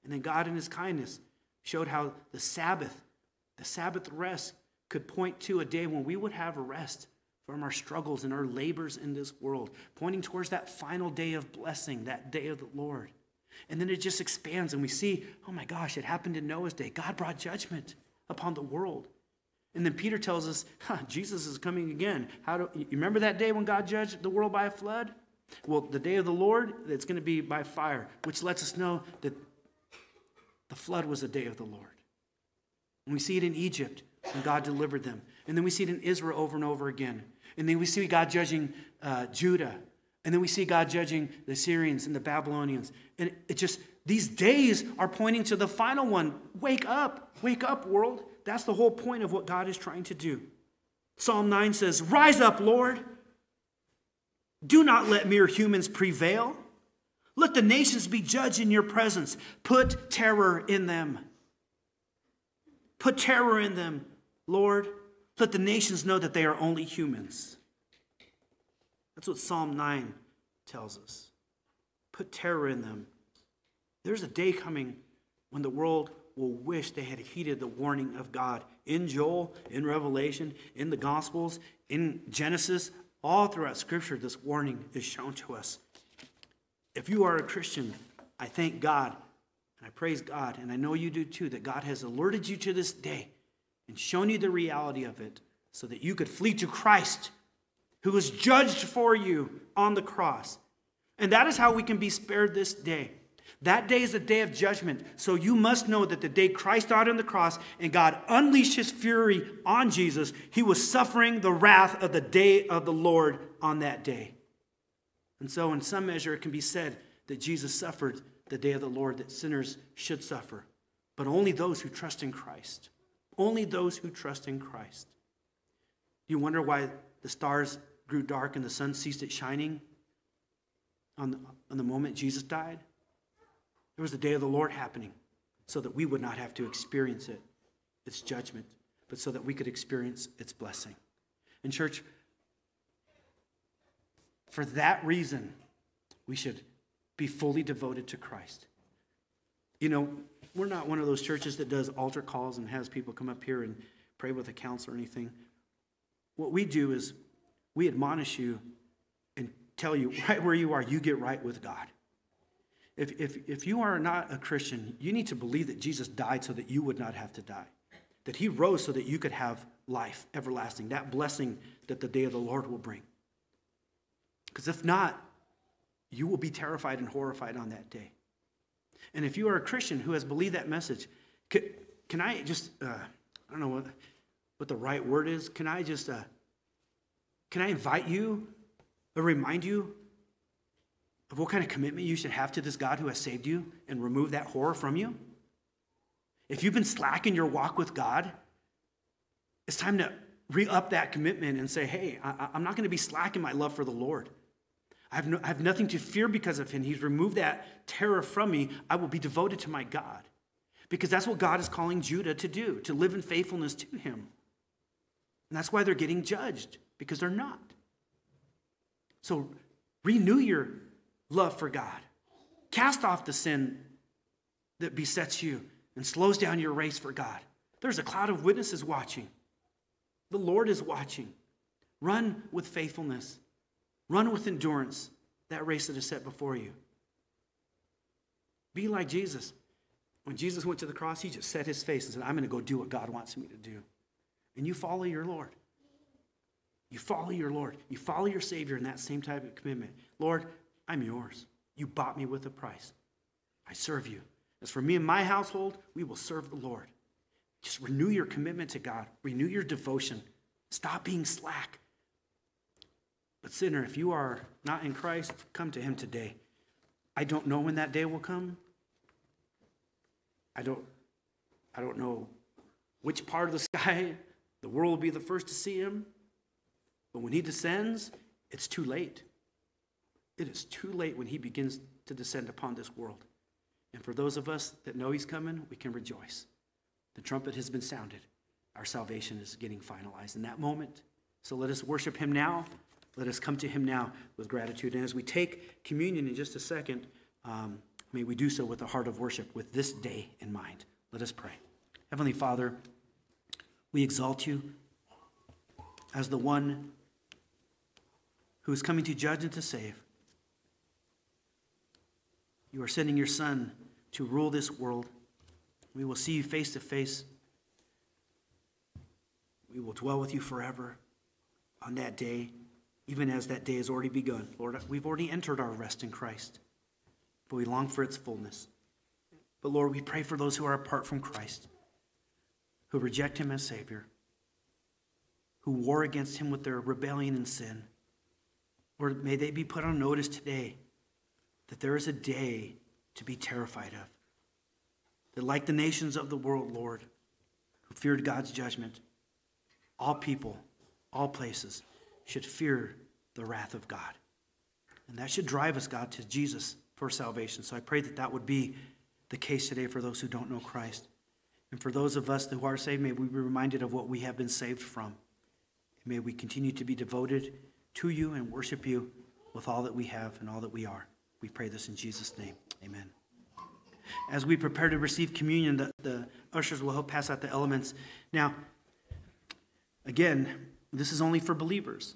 And then God, in his kindness, showed how the Sabbath, the Sabbath rest, could point to a day when we would have rest from our struggles and our labors in this world, pointing towards that final day of blessing, that day of the Lord. And then it just expands, and we see, oh my gosh, it happened in Noah's day. God brought judgment upon the world. And then Peter tells us, huh, Jesus is coming again. How do you remember that day when God judged the world by a flood? Well, the day of the Lord, it's going to be by fire, which lets us know that the flood was the day of the Lord. And we see it in Egypt when God delivered them. And then we see it in Israel over and over again. And then we see God judging uh, Judah. And then we see God judging the Syrians and the Babylonians. And it just, these days are pointing to the final one. Wake up, wake up, world. That's the whole point of what God is trying to do. Psalm 9 says, Rise up, Lord. Do not let mere humans prevail. Let the nations be judged in your presence. Put terror in them. Put terror in them, Lord. Let the nations know that they are only humans. That's what Psalm 9 tells us. Put terror in them. There's a day coming when the world will wish they had heeded the warning of God. In Joel, in Revelation, in the Gospels, in Genesis, all throughout Scripture, this warning is shown to us. If you are a Christian, I thank God and I praise God, and I know you do too, that God has alerted you to this day and shown you the reality of it so that you could flee to Christ, who was judged for you on the cross. And that is how we can be spared this day. That day is a day of judgment. So you must know that the day Christ died on the cross and God unleashed his fury on Jesus, he was suffering the wrath of the day of the Lord on that day. And so, in some measure, it can be said that Jesus suffered the day of the Lord, that sinners should suffer, but only those who trust in Christ. Only those who trust in Christ. Do You wonder why the stars grew dark and the sun ceased its shining on the, on the moment Jesus died? There was the day of the Lord happening so that we would not have to experience it, its judgment, but so that we could experience its blessing. And, church, for that reason, we should be fully devoted to Christ. You know, we're not one of those churches that does altar calls and has people come up here and pray with a counsel or anything. What we do is we admonish you and tell you right where you are, you get right with God. If, if, if you are not a Christian, you need to believe that Jesus died so that you would not have to die, that he rose so that you could have life everlasting, that blessing that the day of the Lord will bring. Because if not, you will be terrified and horrified on that day. And if you are a Christian who has believed that message, can, can I just, uh, I don't know what, what the right word is, can I just, uh, can I invite you or remind you of what kind of commitment you should have to this God who has saved you and removed that horror from you? If you've been slack in your walk with God, it's time to re up that commitment and say, hey, I, am not going to be slack in my love for the Lord. I have, no, I have nothing to fear because of him. He's removed that terror from me. I will be devoted to my God. Because that's what God is calling Judah to do, to live in faithfulness to him. And that's why they're getting judged, because they're not. So renew your love for God. Cast off the sin that besets you and slows down your race for God. There's a cloud of witnesses watching. The Lord is watching. Run with faithfulness. Run with endurance that race that is set before you. Be like Jesus. When Jesus went to the cross, he just set his face and said, I'm going to go do what God wants me to do. And you follow your Lord. You follow your Lord. You follow your Savior in that same type of commitment. Lord, I'm yours. You bought me with a price. I serve you. As for me and my household, we will serve the Lord. Just renew your commitment to God, renew your devotion. Stop being slack. But, sinner, if you are not in Christ, come to Him today. I don't know when that day will come. I don't, I don't know which part of the sky the world will be the first to see Him. But when He descends, it's too late. It is too late when He begins to descend upon this world. And for those of us that know He's coming, we can rejoice. The trumpet has been sounded. Our salvation is getting finalized in that moment. So let us worship Him now. Let us come to Him now with gratitude. And as we take communion in just a second, um, may we do so with a heart of worship, with this day in mind. Let us pray. Heavenly Father, we exalt you as the one who is coming to judge and to save. You are sending your Son to rule this world. We will see you face to face. We will dwell with you forever on that day, even as that day has already begun. Lord, we've already entered our rest in Christ, but we long for its fullness. But Lord, we pray for those who are apart from Christ, who reject him as Savior, who war against him with their rebellion and sin. Lord, may they be put on notice today that there is a day to be terrified of. That, like the nations of the world, Lord, who feared God's judgment, all people, all places should fear the wrath of God. And that should drive us, God, to Jesus for salvation. So I pray that that would be the case today for those who don't know Christ. And for those of us who are saved, may we be reminded of what we have been saved from. And may we continue to be devoted to you and worship you with all that we have and all that we are. We pray this in Jesus' name. Amen. As we prepare to receive communion, the, the ushers will help pass out the elements. Now, again, this is only for believers.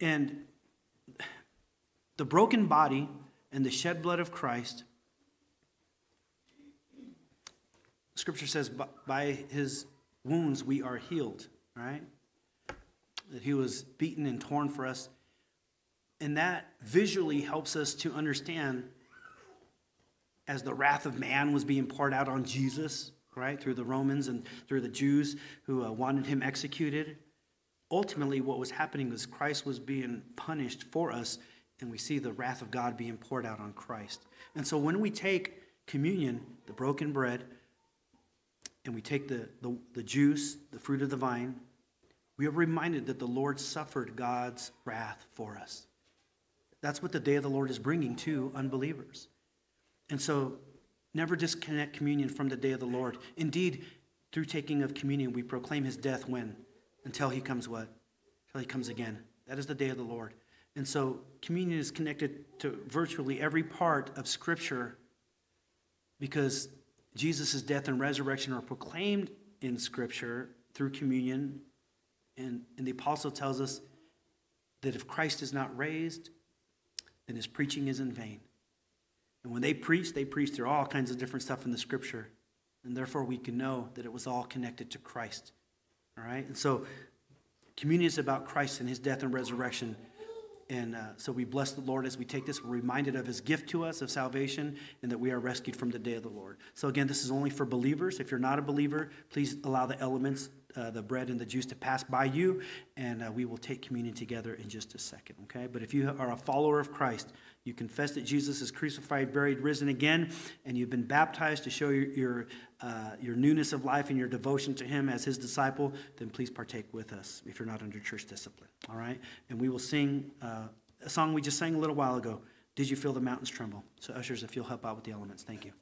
And the broken body and the shed blood of Christ, Scripture says, by his wounds we are healed, right? That he was beaten and torn for us. And that visually helps us to understand as the wrath of man was being poured out on Jesus, right, through the Romans and through the Jews who uh, wanted him executed. Ultimately, what was happening was Christ was being punished for us, and we see the wrath of God being poured out on Christ. And so when we take communion, the broken bread, and we take the, the, the juice, the fruit of the vine, we are reminded that the Lord suffered God's wrath for us. That's what the day of the Lord is bringing to unbelievers. And so never disconnect communion from the day of the Lord. Indeed, through taking of communion, we proclaim his death when? Until he comes what? Until he comes again. That is the day of the Lord. And so communion is connected to virtually every part of Scripture because Jesus' death and resurrection are proclaimed in Scripture through communion. And, and the apostle tells us that if Christ is not raised, then his preaching is in vain. And when they preached, they preached through all kinds of different stuff in the scripture. And therefore, we can know that it was all connected to Christ. All right? And so, communion is about Christ and his death and resurrection. And uh, so we bless the Lord as we take this. We're reminded of his gift to us of salvation and that we are rescued from the day of the Lord. So, again, this is only for believers. If you're not a believer, please allow the elements, uh, the bread and the juice, to pass by you, and uh, we will take communion together in just a second, okay? But if you are a follower of Christ, you confess that Jesus is crucified, buried, risen again, and you've been baptized to show your, your, uh, your newness of life and your devotion to Him as His disciple, then please partake with us if you're not under church discipline. All right? And we will sing uh, a song we just sang a little while ago Did You Feel the Mountains Tremble? So, ushers, if you'll help out with the elements, thank you.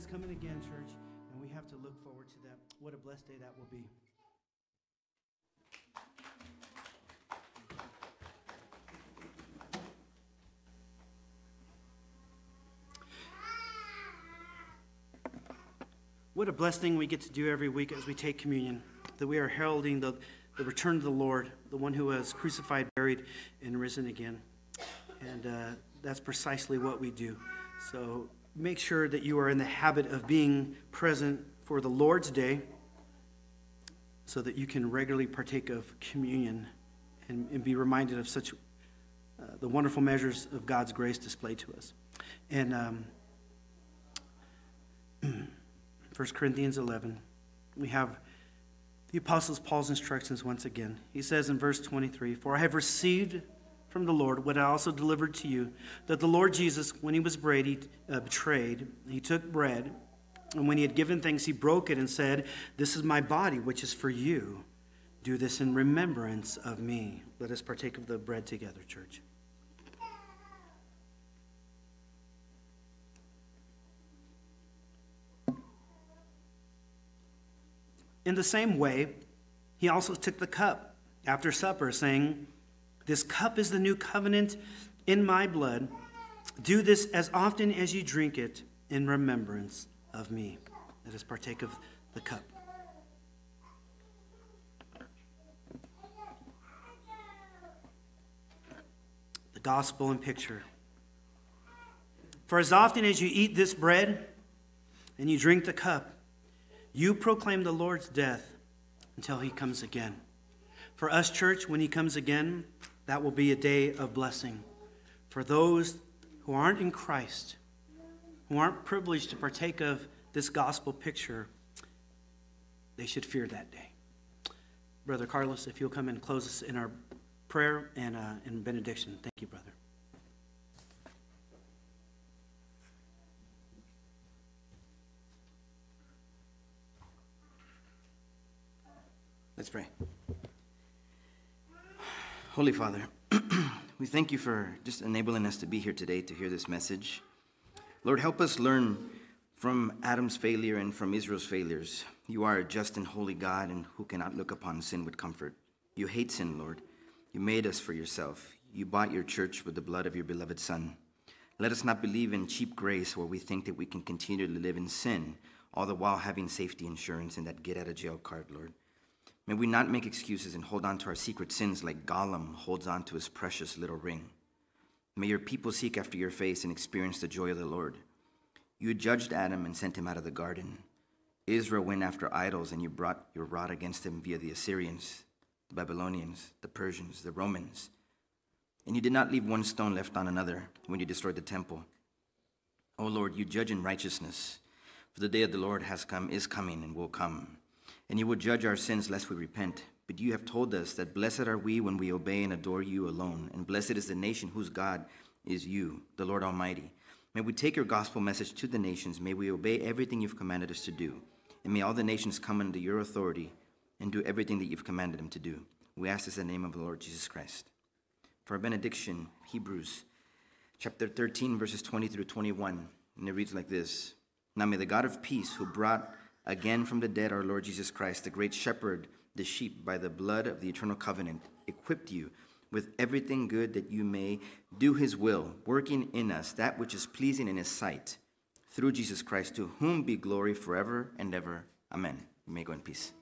Is coming again, church, and we have to look forward to that. What a blessed day that will be. What a blessed thing we get to do every week as we take communion, that we are heralding the, the return of the Lord, the one who was crucified, buried, and risen again. And uh, that's precisely what we do. So make sure that you are in the habit of being present for the Lord's Day so that you can regularly partake of communion and, and be reminded of such uh, the wonderful measures of God's grace displayed to us. And um, 1 Corinthians 11, we have the Apostle Paul's instructions once again. He says in verse 23 For I have received from the Lord what I also delivered to you, that the Lord Jesus, when he was betrayed, uh, betrayed, he took bread, and when he had given thanks, he broke it and said, This is my body, which is for you. Do this in remembrance of me. Let us partake of the bread together, church. In the same way, he also took the cup after supper, saying, This cup is the new covenant in my blood. Do this as often as you drink it in remembrance of me. Let us partake of the cup. The gospel and picture. For as often as you eat this bread and you drink the cup, you proclaim the Lord's death until he comes again. For us, church, when he comes again, that will be a day of blessing. For those who aren't in Christ, who aren't privileged to partake of this gospel picture, they should fear that day. Brother Carlos, if you'll come and close us in our prayer and, uh, and benediction. Thank you, brother. Let's pray. Holy Father, we thank you for just enabling us to be here today to hear this message. Lord, help us learn from Adam's failure and from Israel's failures. You are a just and holy God and who cannot look upon sin with comfort. You hate sin, Lord. You made us for yourself. You bought your church with the blood of your beloved Son. Let us not believe in cheap grace where we think that we can continue to live in sin, all the while having safety insurance and that get out of jail card, Lord. May we not make excuses and hold on to our secret sins like Gollum holds on to his precious little ring. May your people seek after your face and experience the joy of the Lord. You judged Adam and sent him out of the garden. Israel went after idols, and you brought your rod against them via the Assyrians, the Babylonians, the Persians, the Romans. And you did not leave one stone left on another when you destroyed the temple. O Lord, you judge in righteousness, for the day of the Lord has come, is coming, and will come and you will judge our sins lest we repent. But you have told us that blessed are we when we obey and adore you alone, and blessed is the nation whose God is you, the Lord Almighty. May we take your gospel message to the nations. May we obey everything you've commanded us to do. And may all the nations come under your authority and do everything that you've commanded them to do. We ask this in the name of the Lord Jesus Christ. For our benediction, Hebrews chapter 13, verses 20 through 21. And it reads like this Now may the God of peace, who brought again from the dead our Lord Jesus Christ, the great shepherd, the sheep by the blood of the eternal covenant, equipped you with everything good that you may do his will, working in us that which is pleasing in his sight, through Jesus Christ, to whom be glory forever and ever. Amen. You may go in peace.